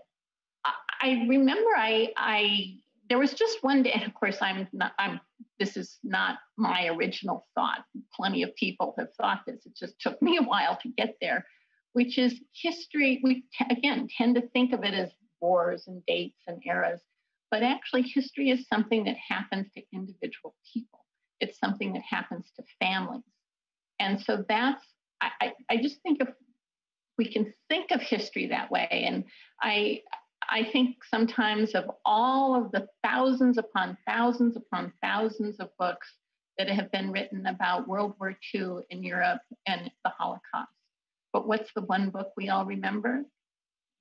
I remember I I there was just one day, and of course I'm not I'm this is not my original thought. Plenty of people have thought this. It just took me a while to get there, which is history. We t- again tend to think of it as wars and dates and eras, but actually history is something that happens to individual people. It's something that happens to families, and so that's I, I, just think if we can think of history that way, and I I think sometimes of all of the thousands upon thousands upon thousands of books that have been written about World War II in Europe and the Holocaust. But what's the one book we all remember?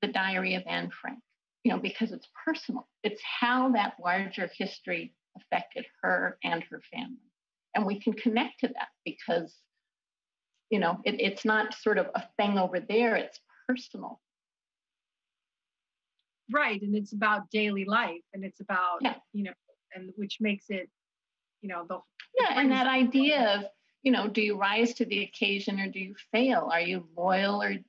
The Diary of Anne Frank, you know, because it's personal. It's how that larger history affected her and her family. And we can connect to that because, you know, it, it's not sort of a thing over there, it's personal right and it's about daily life and it's about yeah. you know and which makes it you know the yeah and that idea of you know do you rise to the occasion or do you fail are you loyal or you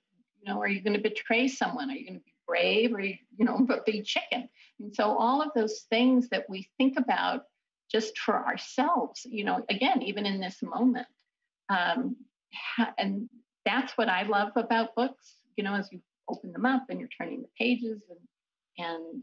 know are you going to betray someone are you going to be brave or you, you know but be chicken and so all of those things that we think about just for ourselves you know again even in this moment um, and that's what i love about books you know as you open them up and you're turning the pages and and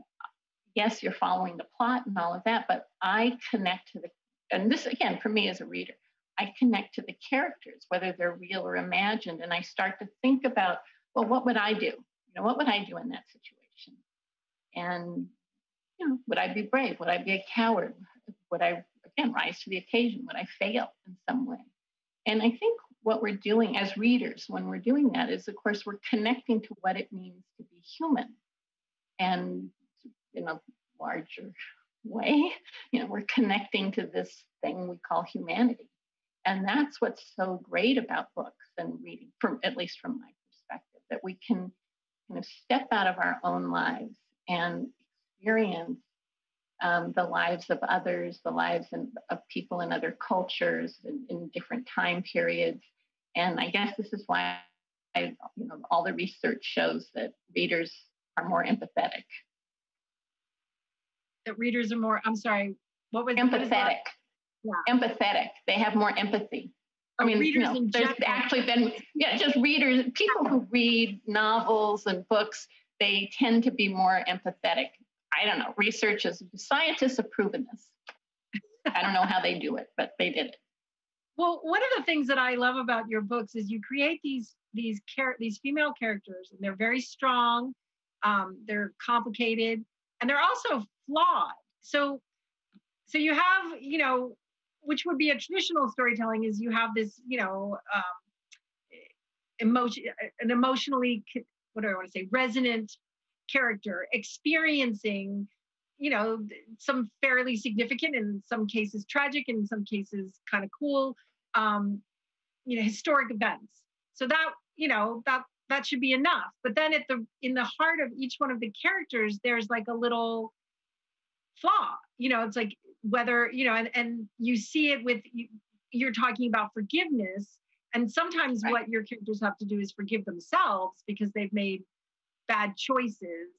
yes, you're following the plot and all of that, but I connect to the, and this again, for me as a reader, I connect to the characters, whether they're real or imagined, and I start to think about, well, what would I do? You know, what would I do in that situation? And, you know, would I be brave? Would I be a coward? Would I, again, rise to the occasion? Would I fail in some way? And I think what we're doing as readers when we're doing that is, of course, we're connecting to what it means to be human and in a larger way, you know, we're connecting to this thing we call humanity. And that's what's so great about books and reading, from at least from my perspective, that we can kind of step out of our own lives and experience um, the lives of others, the lives in, of people in other cultures in, in different time periods. And I guess this is why I, you know, all the research shows that readers are more empathetic. That readers are more, I'm sorry, what was empathetic? What yeah. Empathetic. They have more empathy. I mean, you know, there's general. actually been, yeah, just readers, people who read novels and books, they tend to be more empathetic. I don't know, researchers, scientists have proven this. I don't know how they do it, but they did it. Well, one of the things that I love about your books is you create these these char- these female characters, and they're very strong um, they're complicated and they're also flawed so so you have you know which would be a traditional storytelling is you have this you know um, emotion an emotionally what do i want to say resonant character experiencing you know some fairly significant in some cases tragic in some cases kind of cool um, you know historic events. So that you know that that should be enough. But then at the in the heart of each one of the characters there's like a little flaw. You know it's like whether you know and, and you see it with you, you're talking about forgiveness and sometimes right. what your characters have to do is forgive themselves because they've made bad choices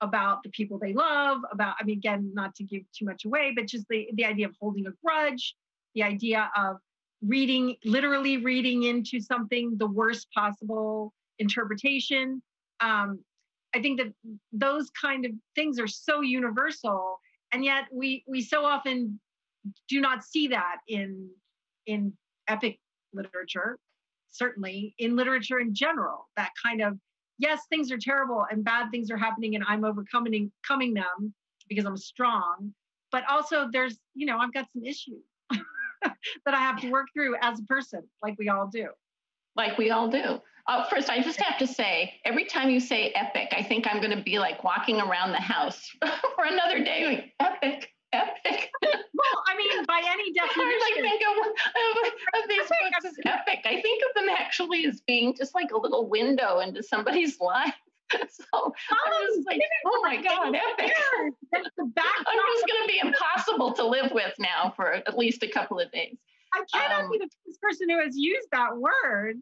about the people they love about i mean again not to give too much away but just the the idea of holding a grudge the idea of reading literally reading into something the worst possible interpretation. Um, I think that those kind of things are so universal, and yet we we so often do not see that in in epic literature. Certainly in literature in general, that kind of yes, things are terrible and bad things are happening, and I'm overcoming coming them because I'm strong. But also, there's you know I've got some issues that I have to work through as a person, like we all do. Like we all do. Uh, first, I just have to say, every time you say epic, I think I'm going to be like walking around the house for another day, like epic, epic. well, I mean, by any definition. I like think of, of, of these books as epic. I think of them actually as being just like a little window into somebody's life. so I was like, oh my God, epic. That's the back. I'm just going to be impossible to live with now for at least a couple of days. I cannot um, be the first person who has used that word.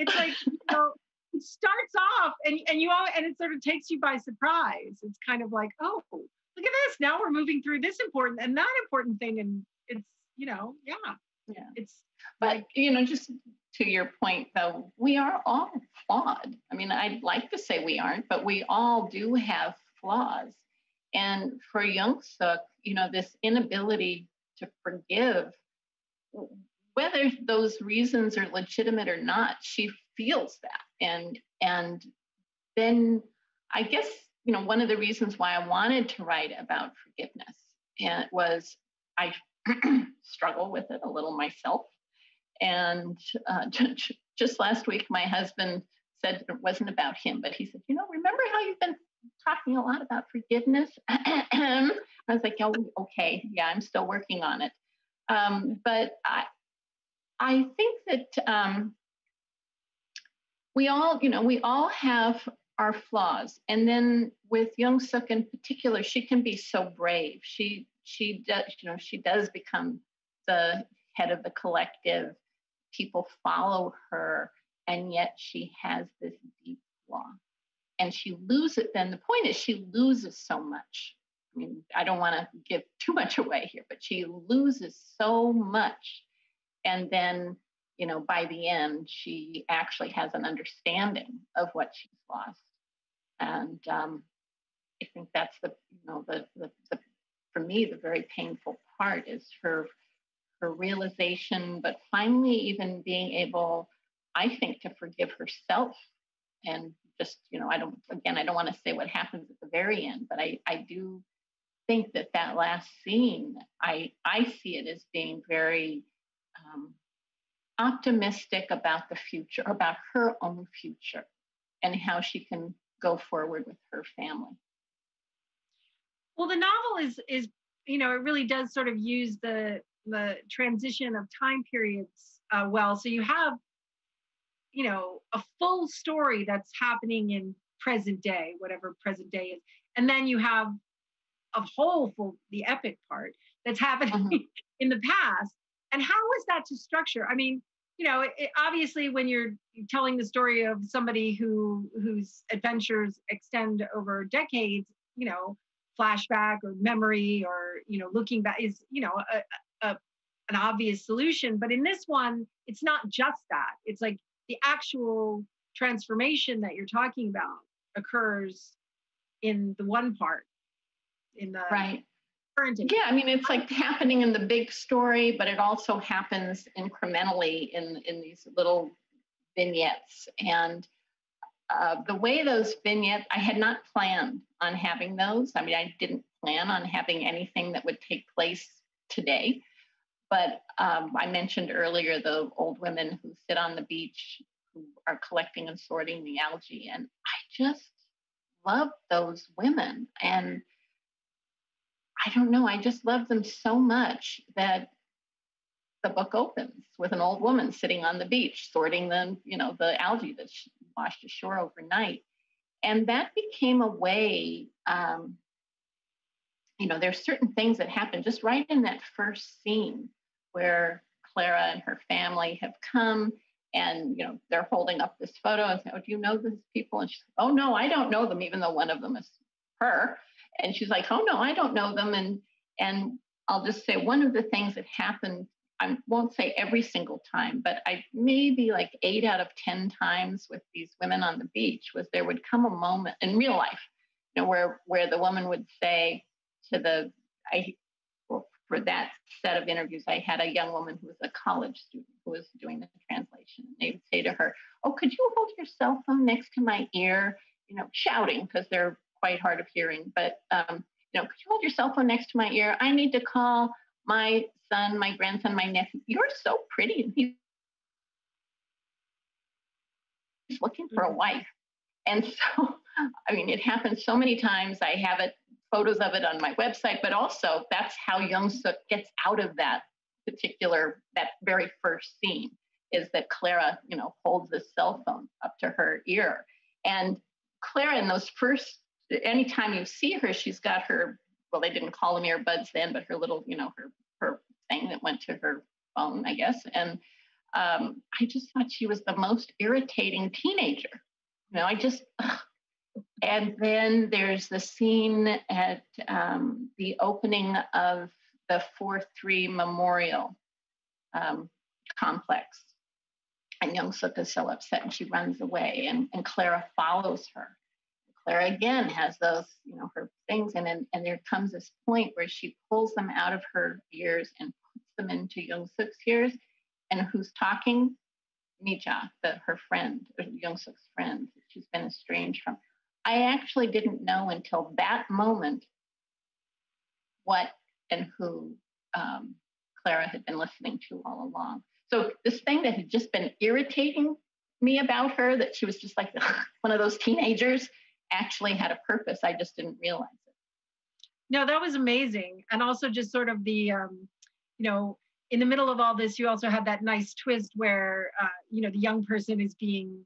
It's like, you know, it starts off and, and you all, and it sort of takes you by surprise. It's kind of like, oh, look at this. Now we're moving through this important and that important thing. And it's, you know, yeah. Yeah. It's but like, you know, just to your point though, we are all flawed. I mean, I'd like to say we aren't, but we all do have flaws. And for Young Suk, you know, this inability to forgive, whether those reasons are legitimate or not, she feels that. And and then I guess, you know, one of the reasons why I wanted to write about forgiveness and was I struggle with it a little myself. And uh, just last week, my husband said it wasn't about him, but he said, You know, remember how you've been talking a lot about forgiveness? I was like, Oh, okay. Yeah, I'm still working on it. Um, but I, I think that um, we all, you know, we all have our flaws. And then with Young Suk in particular, she can be so brave. She she does, you know, she does become the head of the collective. People follow her, and yet she has this deep flaw. And she loses, then the point is she loses so much. I mean, I don't want to give too much away here, but she loses so much. And then, you know, by the end, she actually has an understanding of what she's lost. And um, I think that's the, you know, the, the, the for me, the very painful part is her her realization, but finally even being able, I think, to forgive herself and just, you know, I don't again, I don't want to say what happens at the very end, but I I do think that that last scene, I I see it as being very um, optimistic about the future, about her own future, and how she can go forward with her family. Well, the novel is is you know it really does sort of use the the transition of time periods uh, well. So you have you know a full story that's happening in present day, whatever present day is, and then you have a whole full the epic part that's happening uh-huh. in the past. And how was that to structure? I mean, you know, it, obviously when you're telling the story of somebody who whose adventures extend over decades, you know, flashback or memory or you know looking back is you know a, a, an obvious solution. But in this one it's not just that. It's like the actual transformation that you're talking about occurs in the one part in the right yeah i mean it's like happening in the big story but it also happens incrementally in in these little vignettes and uh, the way those vignettes, I had not planned on having those. I mean, I didn't plan on having anything that would take place today. But um, I mentioned earlier the old women who sit on the beach who are collecting and sorting the algae. And I just love those women. And I don't know, I just love them so much that the book opens with an old woman sitting on the beach sorting the, you know, the algae that washed ashore overnight. And that became a way, um, you know, there's certain things that happen just right in that first scene where Clara and her family have come and, you know, they're holding up this photo and say, oh, do you know these people? And she's oh, no, I don't know them, even though one of them is her. And she's like, oh, no, I don't know them. And, and I'll just say one of the things that happened I won't say every single time, but I maybe like eight out of 10 times with these women on the beach was there would come a moment in real life, you know, where, where the woman would say to the, I, well, for that set of interviews, I had a young woman who was a college student who was doing the translation. And they would say to her, Oh, could you hold your cell phone next to my ear? You know, shouting because they're quite hard of hearing. But, um, you know, could you hold your cell phone next to my ear? I need to call my son, my grandson, my nephew, you're so pretty. He's looking for a wife. And so, I mean, it happens so many times. I have it, photos of it on my website, but also that's how Young Suk gets out of that particular, that very first scene is that Clara, you know, holds the cell phone up to her ear. And Clara, in those first, anytime you see her, she's got her, well, they didn't call them earbuds then, but her little, you know, her, her thing that went to her phone, I guess. And um, I just thought she was the most irritating teenager. You know, I just, ugh. and then there's the scene at um, the opening of the 4 3 Memorial um, complex. And Young Suk is so upset and she runs away, and, and Clara follows her. Clara again has those, you know, her things, and, and, and there comes this point where she pulls them out of her ears and puts them into Young Suk's ears and who's talking? Mija, the, her friend, Young Suk's friend, she's been estranged from. I actually didn't know until that moment what and who um, Clara had been listening to all along. So this thing that had just been irritating me about her, that she was just like one of those teenagers, actually had a purpose. I just didn't realize it. No, that was amazing, and also just sort of the, um, you know, in the middle of all this, you also have that nice twist where uh, you know the young person is being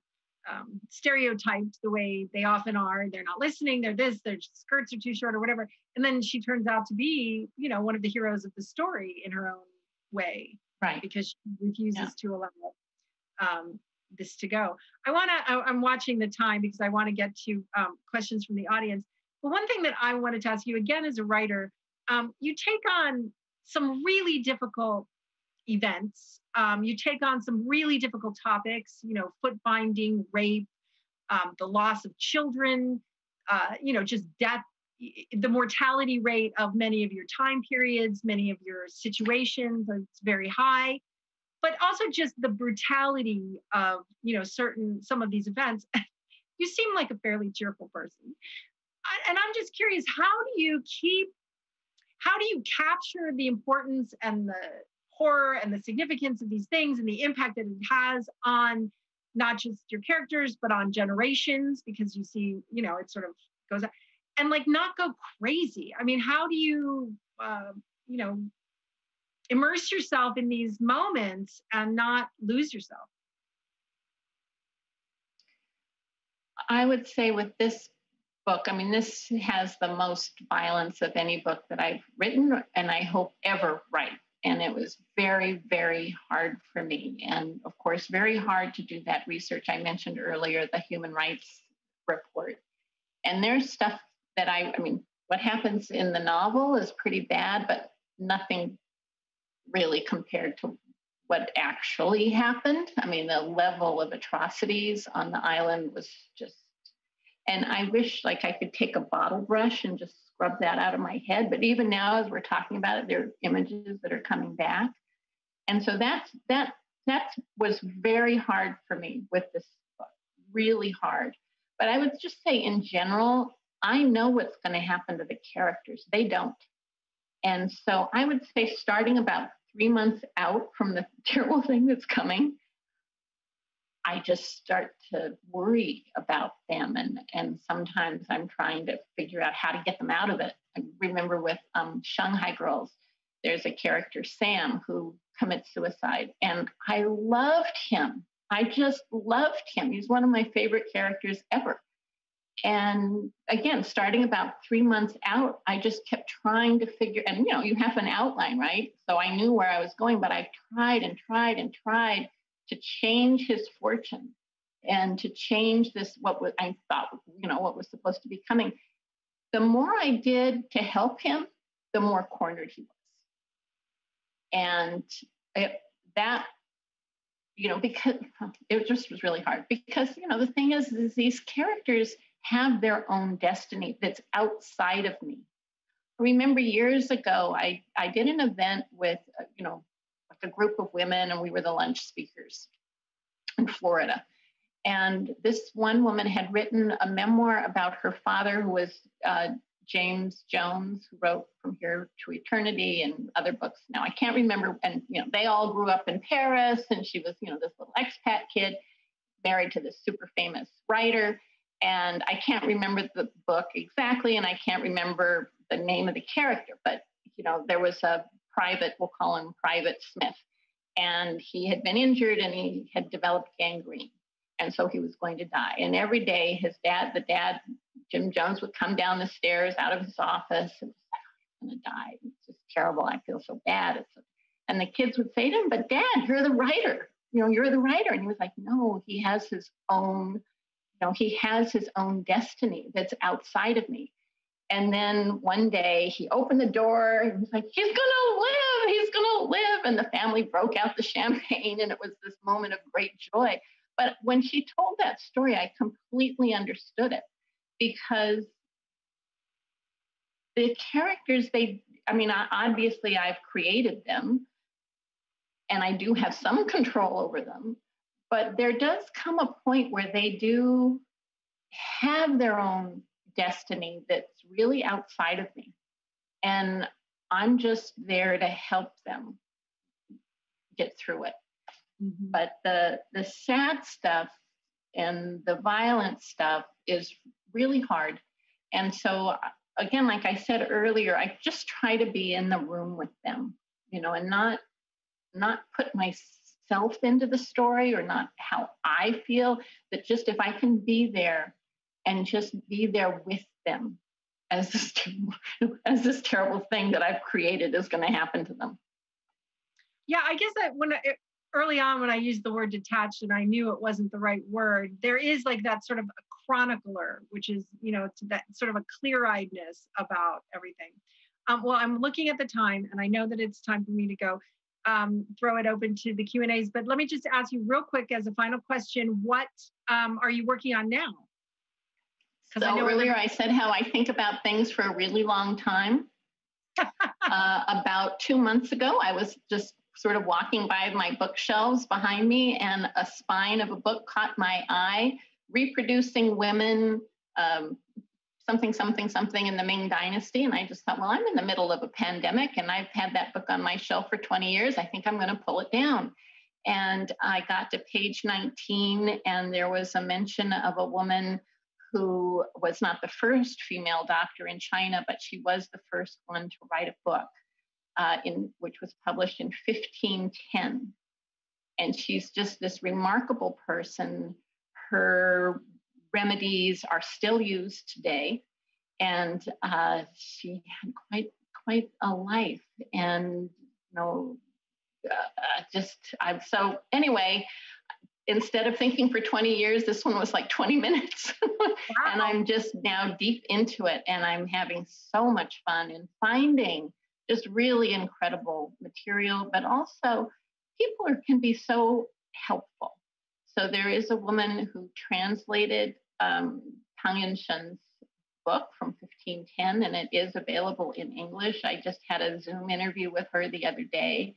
um, stereotyped the way they often are. They're not listening. They're this. Their skirts are too short, or whatever. And then she turns out to be, you know, one of the heroes of the story in her own way, right? Because she refuses yeah. to allow um, this to go. I want to. I'm watching the time because I want to get to um, questions from the audience. But one thing that I wanted to ask you again as a writer, um, you take on some really difficult events. Um, you take on some really difficult topics, you know, foot binding, rape, um, the loss of children, uh, you know, just death, the mortality rate of many of your time periods, many of your situations, it's very high. But also just the brutality of, you know, certain some of these events. you seem like a fairly cheerful person. And I'm just curious, how do you keep how do you capture the importance and the horror and the significance of these things and the impact that it has on not just your characters but on generations because you see you know it sort of goes up and like not go crazy i mean how do you uh, you know immerse yourself in these moments and not lose yourself i would say with this book i mean this has the most violence of any book that i've written and i hope ever write and it was very, very hard for me. And of course, very hard to do that research I mentioned earlier, the human rights report. And there's stuff that I, I mean, what happens in the novel is pretty bad, but nothing really compared to what actually happened. I mean, the level of atrocities on the island was just, and I wish like I could take a bottle brush and just scrub that out of my head. But even now, as we're talking about it, there are images that are coming back. And so that's that that was very hard for me with this book, really hard. But I would just say in general, I know what's going to happen to the characters. They don't. And so I would say starting about three months out from the terrible thing that's coming, I just start to worry about them. And, and sometimes I'm trying to figure out how to get them out of it. I remember with um, Shanghai Girls, there's a character, Sam, who commits suicide. And I loved him. I just loved him. He's one of my favorite characters ever. And again, starting about three months out, I just kept trying to figure, and you know, you have an outline, right? So I knew where I was going, but I tried and tried and tried to change his fortune and to change this what was, I thought you know what was supposed to be coming. The more I did to help him, the more cornered he was, and it, that you know because it just was really hard because you know the thing is, is these characters have their own destiny that's outside of me. I remember years ago, I, I did an event with, uh, you know, like a group of women, and we were the lunch speakers in Florida. And this one woman had written a memoir about her father, who was uh, James Jones, who wrote From Here to Eternity and other books. Now I can't remember, and you know they all grew up in Paris, and she was you know this little expat kid. married to this super famous writer. And I can't remember the book exactly, and I can't remember the name of the character, but you know, there was a private, we'll call him Private Smith, and he had been injured and he had developed gangrene. And so he was going to die. And every day, his dad, the dad, Jim Jones, would come down the stairs out of his office and say, I'm going to die. It's just terrible. I feel so bad. And the kids would say to him, But dad, you're the writer. You know, you're the writer. And he was like, No, he has his own, know, he has his own destiny that's outside of me. And then one day he opened the door and was like, he's gonna live, he's gonna live. And the family broke out the champagne and it was this moment of great joy. But when she told that story, I completely understood it because the characters, they, I mean, obviously I've created them and I do have some control over them, but there does come a point where they do have their own destiny that's really outside of me. And I'm just there to help them get through it. Mm-hmm. But the the sad stuff and the violent stuff is really hard. And so again, like I said earlier, I just try to be in the room with them, you know, and not not put myself into the story or not how I feel, but just if I can be there and just be there with them as this as this terrible thing that I've created is going to happen to them. Yeah, I guess that when it, early on when I used the word detached and I knew it wasn't the right word, there is like that sort of a chronicler, which is you know that sort of a clear-eyedness about everything. Um, well, I'm looking at the time, and I know that it's time for me to go. Um, throw it open to the Q and A's, but let me just ask you real quick as a final question: What um, are you working on now? So I earlier I said how I think about things for a really long time. uh, about two months ago, I was just sort of walking by my bookshelves behind me, and a spine of a book caught my eye, reproducing women, um, something, something, something in the Ming Dynasty. And I just thought, well, I'm in the middle of a pandemic, and I've had that book on my shelf for 20 years. I think I'm going to pull it down. And I got to page 19, and there was a mention of a woman who was not the first female doctor in China, but she was the first one to write a book, uh, in which was published in 1510. And she's just this remarkable person. Her remedies are still used today, and uh, she had quite quite a life. And you know, uh, just I'm so anyway instead of thinking for 20 years, this one was like 20 minutes. Wow. and I'm just now deep into it and I'm having so much fun and finding just really incredible material, but also people are, can be so helpful. So there is a woman who translated um, Tan Yunxian's book from 1510 and it is available in English. I just had a Zoom interview with her the other day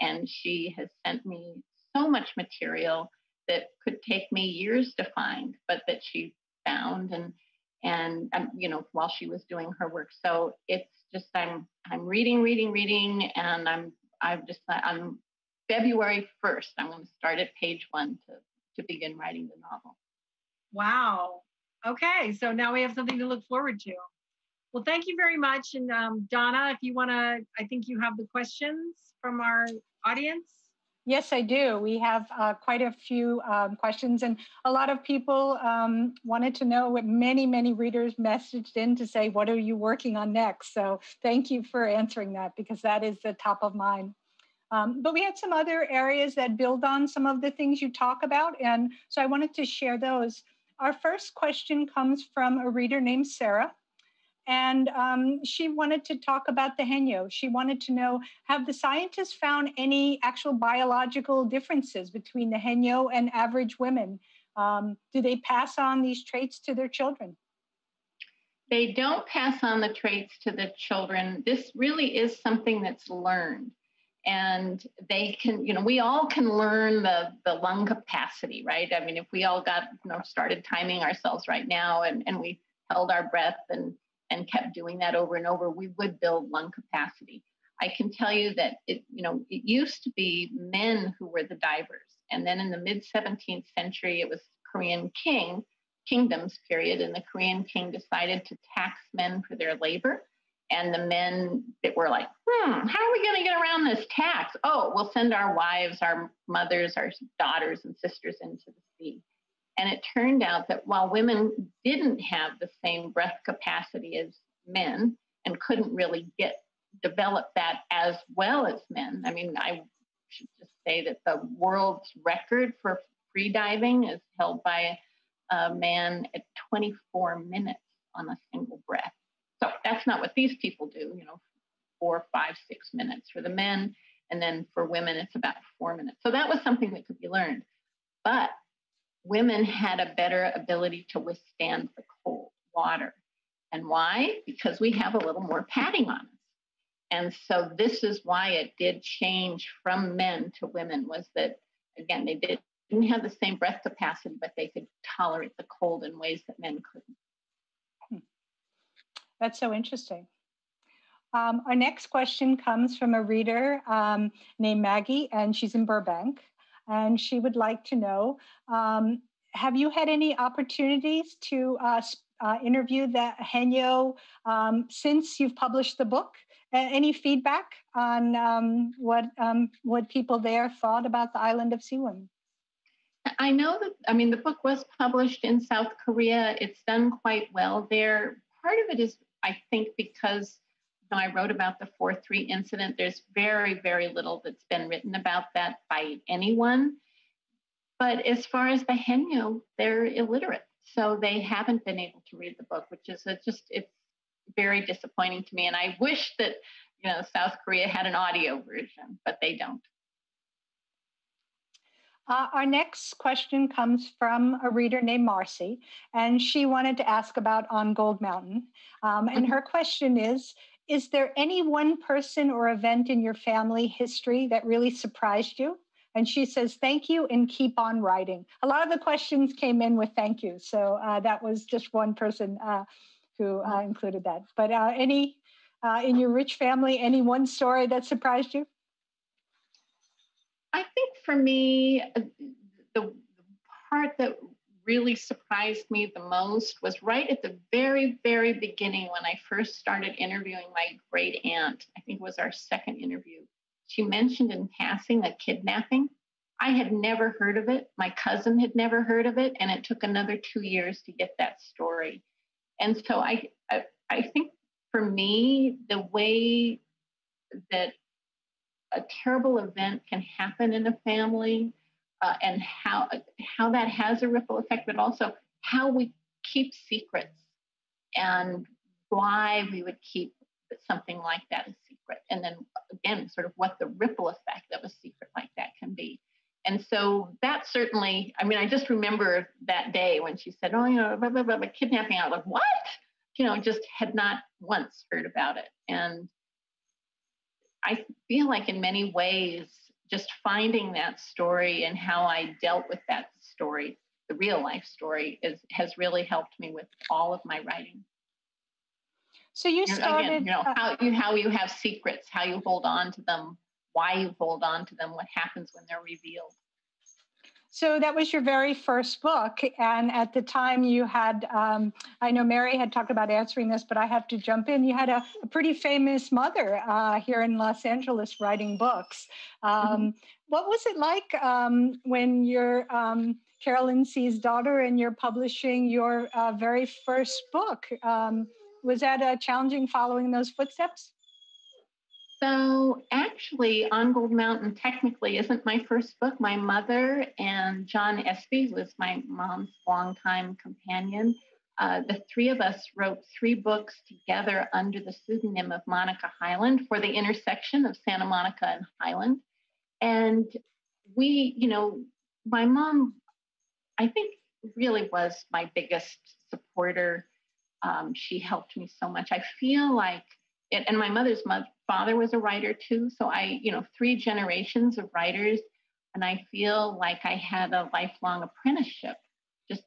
and she has sent me so much material that could take me years to find, but that she found and and um, you know while she was doing her work. So it's just I'm I'm reading, reading, reading, and I'm I've just I'm February 1st. I'm going to start at page one to to begin writing the novel. Wow. Okay, so now we have something to look forward to. Well, thank you very much. And um, Donna, if you want to, I think you have the questions from our audience. Yes, I do. We have uh, quite a few um, questions, and a lot of people um, wanted to know what many, many readers messaged in to say, What are you working on next? So, thank you for answering that because that is the top of mind. Um, but we had some other areas that build on some of the things you talk about, and so I wanted to share those. Our first question comes from a reader named Sarah. And um, she wanted to talk about the Haenyeo. She wanted to know have the scientists found any actual biological differences between the Haenyeo and average women? Um, do they pass on these traits to their children? They don't pass on the traits to the children. This really is something that's learned and they can you know we all can learn the the lung capacity right i mean if we all got you know started timing ourselves right now and and we held our breath and and kept doing that over and over, we would build lung capacity. I can tell you that it, you know, it used to be men who were the divers. And then in the mid 17th century, it was Korean king, kingdoms period, and the Korean king decided to tax men for their labor. And the men that were like, hmm, how are we going to get around this tax? Oh, we'll send our wives, our mothers, our daughters and sisters into the sea. And it turned out that while women didn't have the same breath capacity as men and couldn't really get develop that as well as men, I mean, I should just say that the world's record for free diving is held by a man at 24 minutes on a single breath. So that's not what these people do, you know, four, five, six minutes for the men. And then for women, it's about four minutes. So that was something that could be learned. But women had a better ability to withstand the cold water. And why? Because we have a little more padding on us. And so this is why it did change from men to women was that again they did, didn't have the same breath capacity, but they could tolerate the cold in ways that men couldn't. That's so interesting. Um, our next question comes from a reader um, named Maggie, and she's in Burbank. And she would like to know um, Have you had any opportunities to uh, uh, interview the Haenyeo um, since you've published the book? any feedback on um, what um, what people there thought about the island of Sea Women? I know that. I mean, the book was published in South Korea. It's done quite well there. Part of it is, I think, because I wrote about the 4-3 incident. There's very, very little that's been written about that by anyone. But as far as the Haenyeo, they're illiterate, so they haven't been able to read the book, which is just it's very disappointing to me. And I wish that, you know, South Korea had an audio version, but they don't. Uh, our next question comes from a reader named Marcy, and she wanted to ask about On Gold Mountain. Um, and her question is Is there any one person or event in your family history that really surprised you? And she says, Thank you and keep on writing. A lot of the questions came in with thank you. So uh, that was just one person uh, who uh, included that. But uh, any uh, in your rich family, any one story that surprised you? I think for me, uh, the, the part that really surprised me the most was right at the very, very beginning when I first started interviewing my great aunt. I think it was our second interview. She mentioned in passing a kidnapping. I had never heard of it. My cousin had never heard of it. And it took another two years to get that story. And so I, I, I think for me, the way that a terrible event can happen in a family uh, and how how that has a ripple effect, but also how we keep secrets and why we would keep something like that a secret, and then again, sort of what the ripple effect of a secret like that can be. And so that certainly, I mean, I just remember that day when she said, "Oh, you know, blah, blah, blah, kidnapping." I was like, "What?" You know, just had not once heard about it, and I feel like in many ways, just finding that story and how I dealt with that story, the real life story, is has really helped me with all of my writing. So you started, Again, you know, uh, how you how you have secrets, how you hold on to them, why you hold on to them, what happens when they're revealed. So that was your very first book. And at the time you had, um, I know Mary had talked about answering this, but I have to jump in. You had a, a pretty famous mother uh, here in Los Angeles writing books. Um, mm-hmm. What was it like um, when you're um, Carolyn See's daughter and you're publishing your uh, very first book? Um, was that uh, challenging following those footsteps? So actually, On Gold Mountain technically isn't my first book. My mother and John Espey was my mom's longtime companion. Uh, the three of us wrote three books together under the pseudonym of Monica Highland for the intersection of Santa Monica and Highland. And we, you know, my mom, I think, really was my biggest supporter. Um, she helped me so much. I feel like it, and my mother's mother, father was a writer too. So I, you know, three generations of writers. And I feel like I had a lifelong apprenticeship, just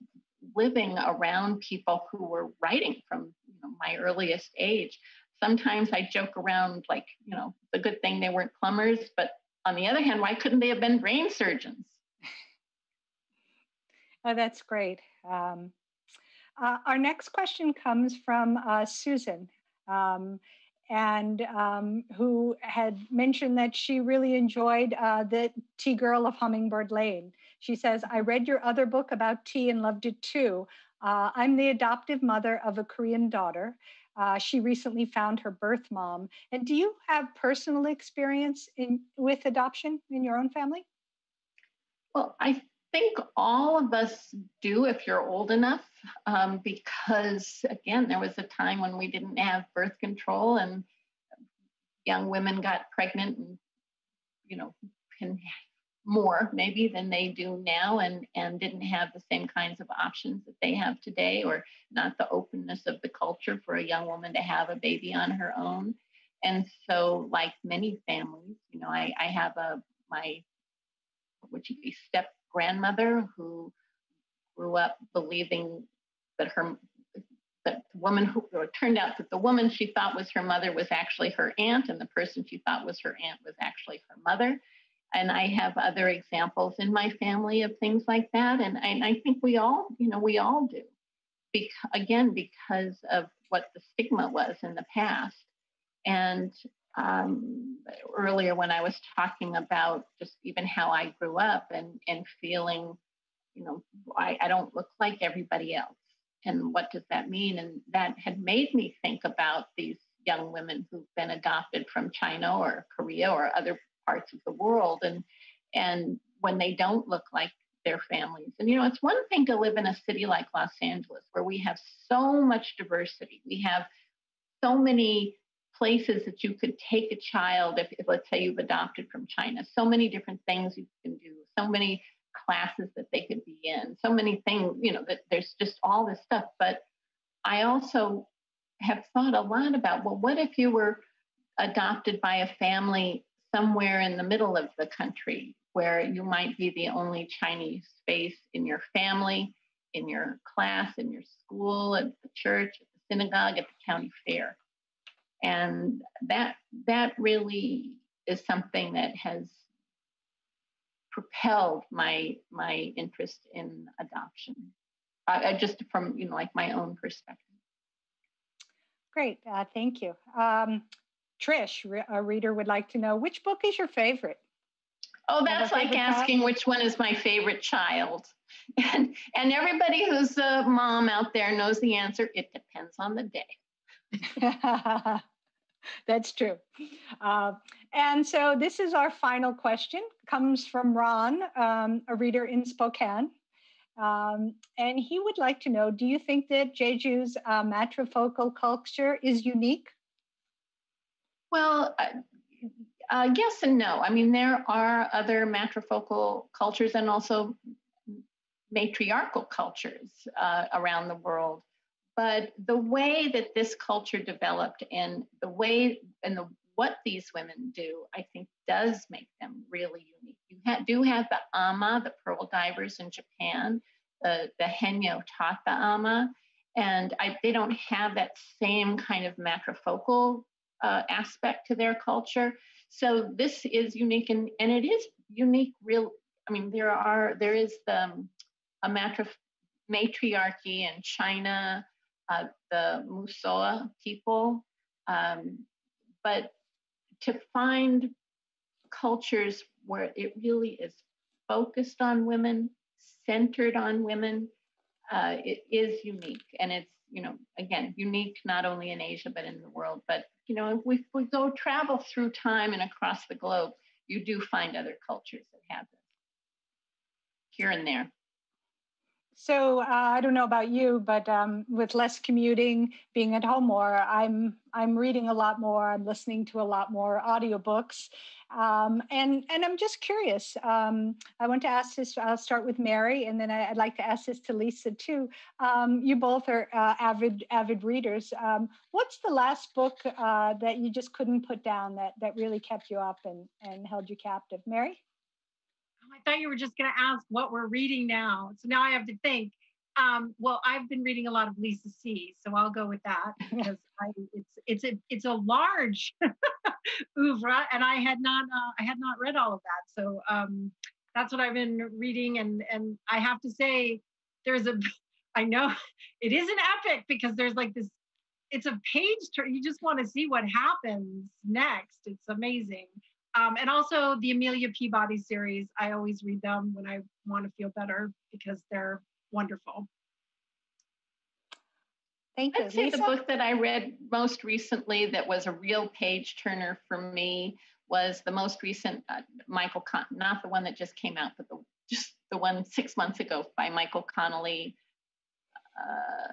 living around people who were writing from you know, my earliest age. sometimes I joke around like, you know, the good thing they weren't plumbers, but on the other hand, why couldn't they have been brain surgeons? oh, that's great. Um, uh, our next question comes from uh, Susan. Um, and um, who had mentioned that she really enjoyed uh, the Tea Girl of Hummingbird Lane. She says, I read your other book about tea and loved it too. Uh, I'm the adoptive mother of a Korean daughter. Uh, she recently found her birth mom. And do you have personal experience in, with adoption in your own family? Well, I think all of us do if you're old enough, um, because again, there was a time when we didn't have birth control and young women got pregnant and, you know, more maybe than they do now and and didn't have the same kinds of options that they have today or not the openness of the culture for a young woman to have a baby on her own. And so like many families you know i i have a my what would you be step grandmother who grew up believing that her that the woman who turned out that the woman she thought was her mother was actually her aunt and the person she thought was her aunt was actually her mother and I have other examples in my family of things like that. And I, I think we all, you know, we all do. Be- again, because of what the stigma was in the past. And um, earlier, when I was talking about just even how I grew up and, and feeling, you know, I, I don't look like everybody else. And what does that mean? And that had made me think about these young women who've been adopted from China or Korea or other parts of the world and and when they don't look like their families. And you know, it's one thing to live in a city like Los Angeles where we have so much diversity. We have so many places that you could take a child if, if let's say you've adopted from China. So many different things you can do. So many classes that they could be in. So many things, you know, that there's just all this stuff, but I also have thought a lot about well, what if you were adopted by a family somewhere in the middle of the country where you might be the only Chinese face in your family, in your class, in your school, at the church, at the synagogue, at the county fair. And that that really is something that has propelled my my interest in adoption, uh, just from you know like my own perspective. Great, uh, thank you. Um, Trish, a reader would like to know which book is your favorite? Oh, that's like asking child? which one is my favorite child. And, and everybody who's a mom out there knows the answer. It depends on the day. that's true. Uh, and so this is our final question. Comes from Ron, um, a reader in Spokane. Um, and he would like to know Do you think that Jeju's uh, matrifocal culture is unique? Well, uh, uh, yes and no. I mean, there are other matrifocal cultures and also matriarchal cultures uh, around the world. But the way that this culture developed and the way and the what these women do, I think, does make them really unique. You ha- do have the ama, the pearl divers in Japan. The the Haenyeo taught the ama, and I, they don't have that same kind of matrifocal uh, aspect to their culture. So this is unique, and, and it is unique. Real, I mean, there are there is the um, a matri- matriarchy in China, the Mosuo people, um, but to find cultures where it really is focused on women, centered on women, uh, it is unique, and it's you know again unique not only in Asia but in the world. But you know, if we, if we go travel through time and across the globe, you do find other cultures that have this here and there. So uh, I don't know about you, but um, with less commuting, being at home more, I'm I'm reading a lot more. I'm listening to a lot more audiobooks, um, and and I'm just curious. Um, I want to ask this. I'll start with Mary, and then I, would like to ask this to Lisa too. Um, you both are uh, avid avid readers. Um, what's the last book uh, that you just couldn't put down that that really kept you up and and held you captive, Mary? I thought you were just going to ask what we're reading now. So now I have to think. Um, well, I've been reading a lot of Lisa See, so I'll go with that because I, it's it's a it's a large oeuvre, and I had not uh, I had not read all of that. So um, that's what I've been reading, and and I have to say, there's a I know it is an epic because there's like this. It's a page turn. You just want to see what happens next. It's amazing. Um, and also the Amelia Peabody series. I always read them when I want to feel better because they're wonderful. Thank you. I'd say Lisa? the book that I read most recently that was a real page turner for me was the most recent uh, Michael Con- not the one that just came out, but the just the one six months ago by Michael Connelly. Uh,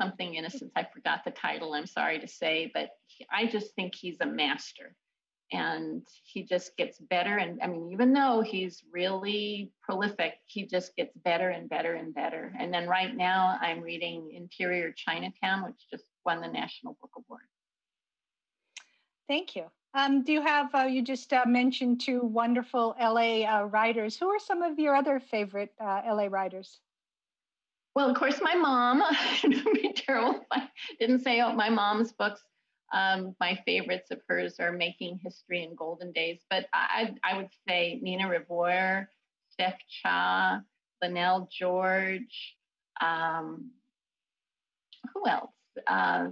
something innocence. I forgot the title. I'm sorry to say, but he, I just think he's a master and he just gets better and i mean even though he's really prolific he just gets better and better and better and then right now i'm reading interior chinatown which just won the national book award Thank you. Um, do you have, uh, you just uh, mentioned two wonderful LA uh, writers. Who are some of your other favorite uh, LA writers? well of course my mom it'd be terrible if i didn't say oh, my mom's books um, my favorites of hers are Making History in Golden Days, but I, I would say Nina Revoyr, Steph Cha, Lynell George, um, who else? Uh,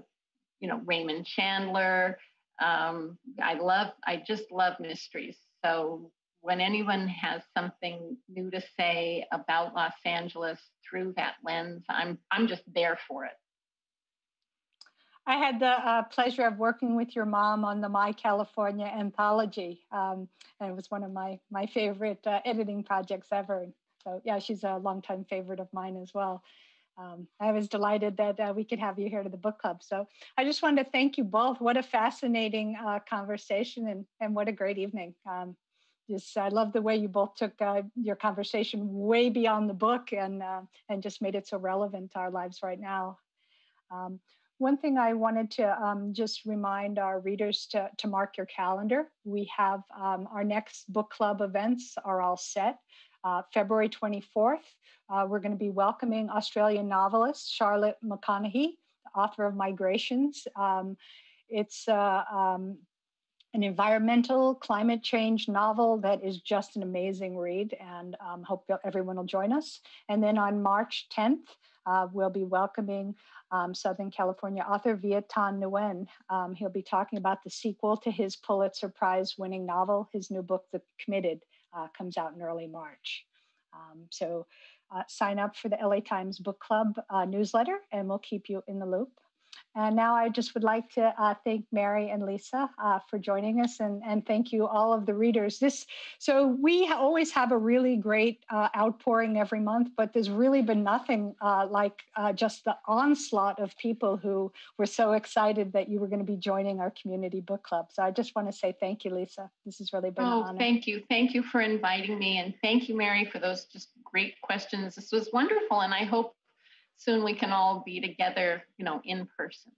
you know, Raymond Chandler. Um, I love, I just love mysteries. So when anyone has something new to say about Los Angeles through that lens, I'm, I'm just there for it. I had the uh, pleasure of working with your mom on the My California anthology, um, and it was one of my my favorite uh, editing projects ever. So yeah, she's a longtime favorite of mine as well. Um, I was delighted that uh, we could have you here to the book club. So I just wanted to thank you both. What a fascinating uh, conversation, and and what a great evening. Um, just I love the way you both took uh, your conversation way beyond the book and uh, and just made it so relevant to our lives right now. Um, one thing I wanted to um, just remind our readers to, to mark your calendar. We have um, our next book club events are all set. Uh, February 24th, uh, we're going to be welcoming Australian novelist Charlotte McConaghy, author of Migrations. Um, it's uh, um, an environmental climate change novel that is just an amazing read, and um, hope everyone will join us. And then on March 10th, uh, we'll be welcoming um, Southern California author Viet Thanh Nguyen. Um, he'll be talking about the sequel to his Pulitzer Prize winning novel. His new book, The Committed, uh, comes out in early March. Um, so uh, sign up for the LA Times Book Club uh, newsletter and we'll keep you in the loop. And now I just would like to uh, thank Mary and Lisa uh, for joining us, and, and thank you all of the readers. This so we always have a really great uh, outpouring every month, but there's really been nothing uh, like uh, just the onslaught of people who were so excited that you were going to be joining our community book club. So I just want to say thank you, Lisa. This has really been oh, an honor. thank you, thank you for inviting me, and thank you, Mary, for those just great questions. This was wonderful, and I hope soon we can all be together, you know, in person.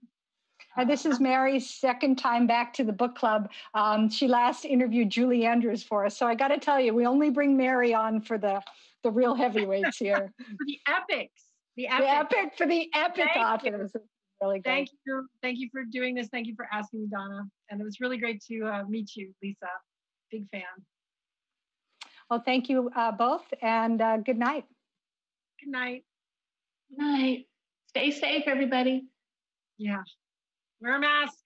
This is Mary's second time back to the book club. Um, she last interviewed Julie Andrews for us. So I got to tell you, we only bring Mary on for the, the real heavyweights here. for the epics. The epic. The epic for the epic Thank authors. You. Really great. Thank you. Thank you for doing this. Thank you for asking me, Donna. And it was really great to uh, meet you, Lisa. Big fan. Well, thank you uh, both and uh, good night. Good night. Night. Stay safe, everybody. Yeah. Wear a mask.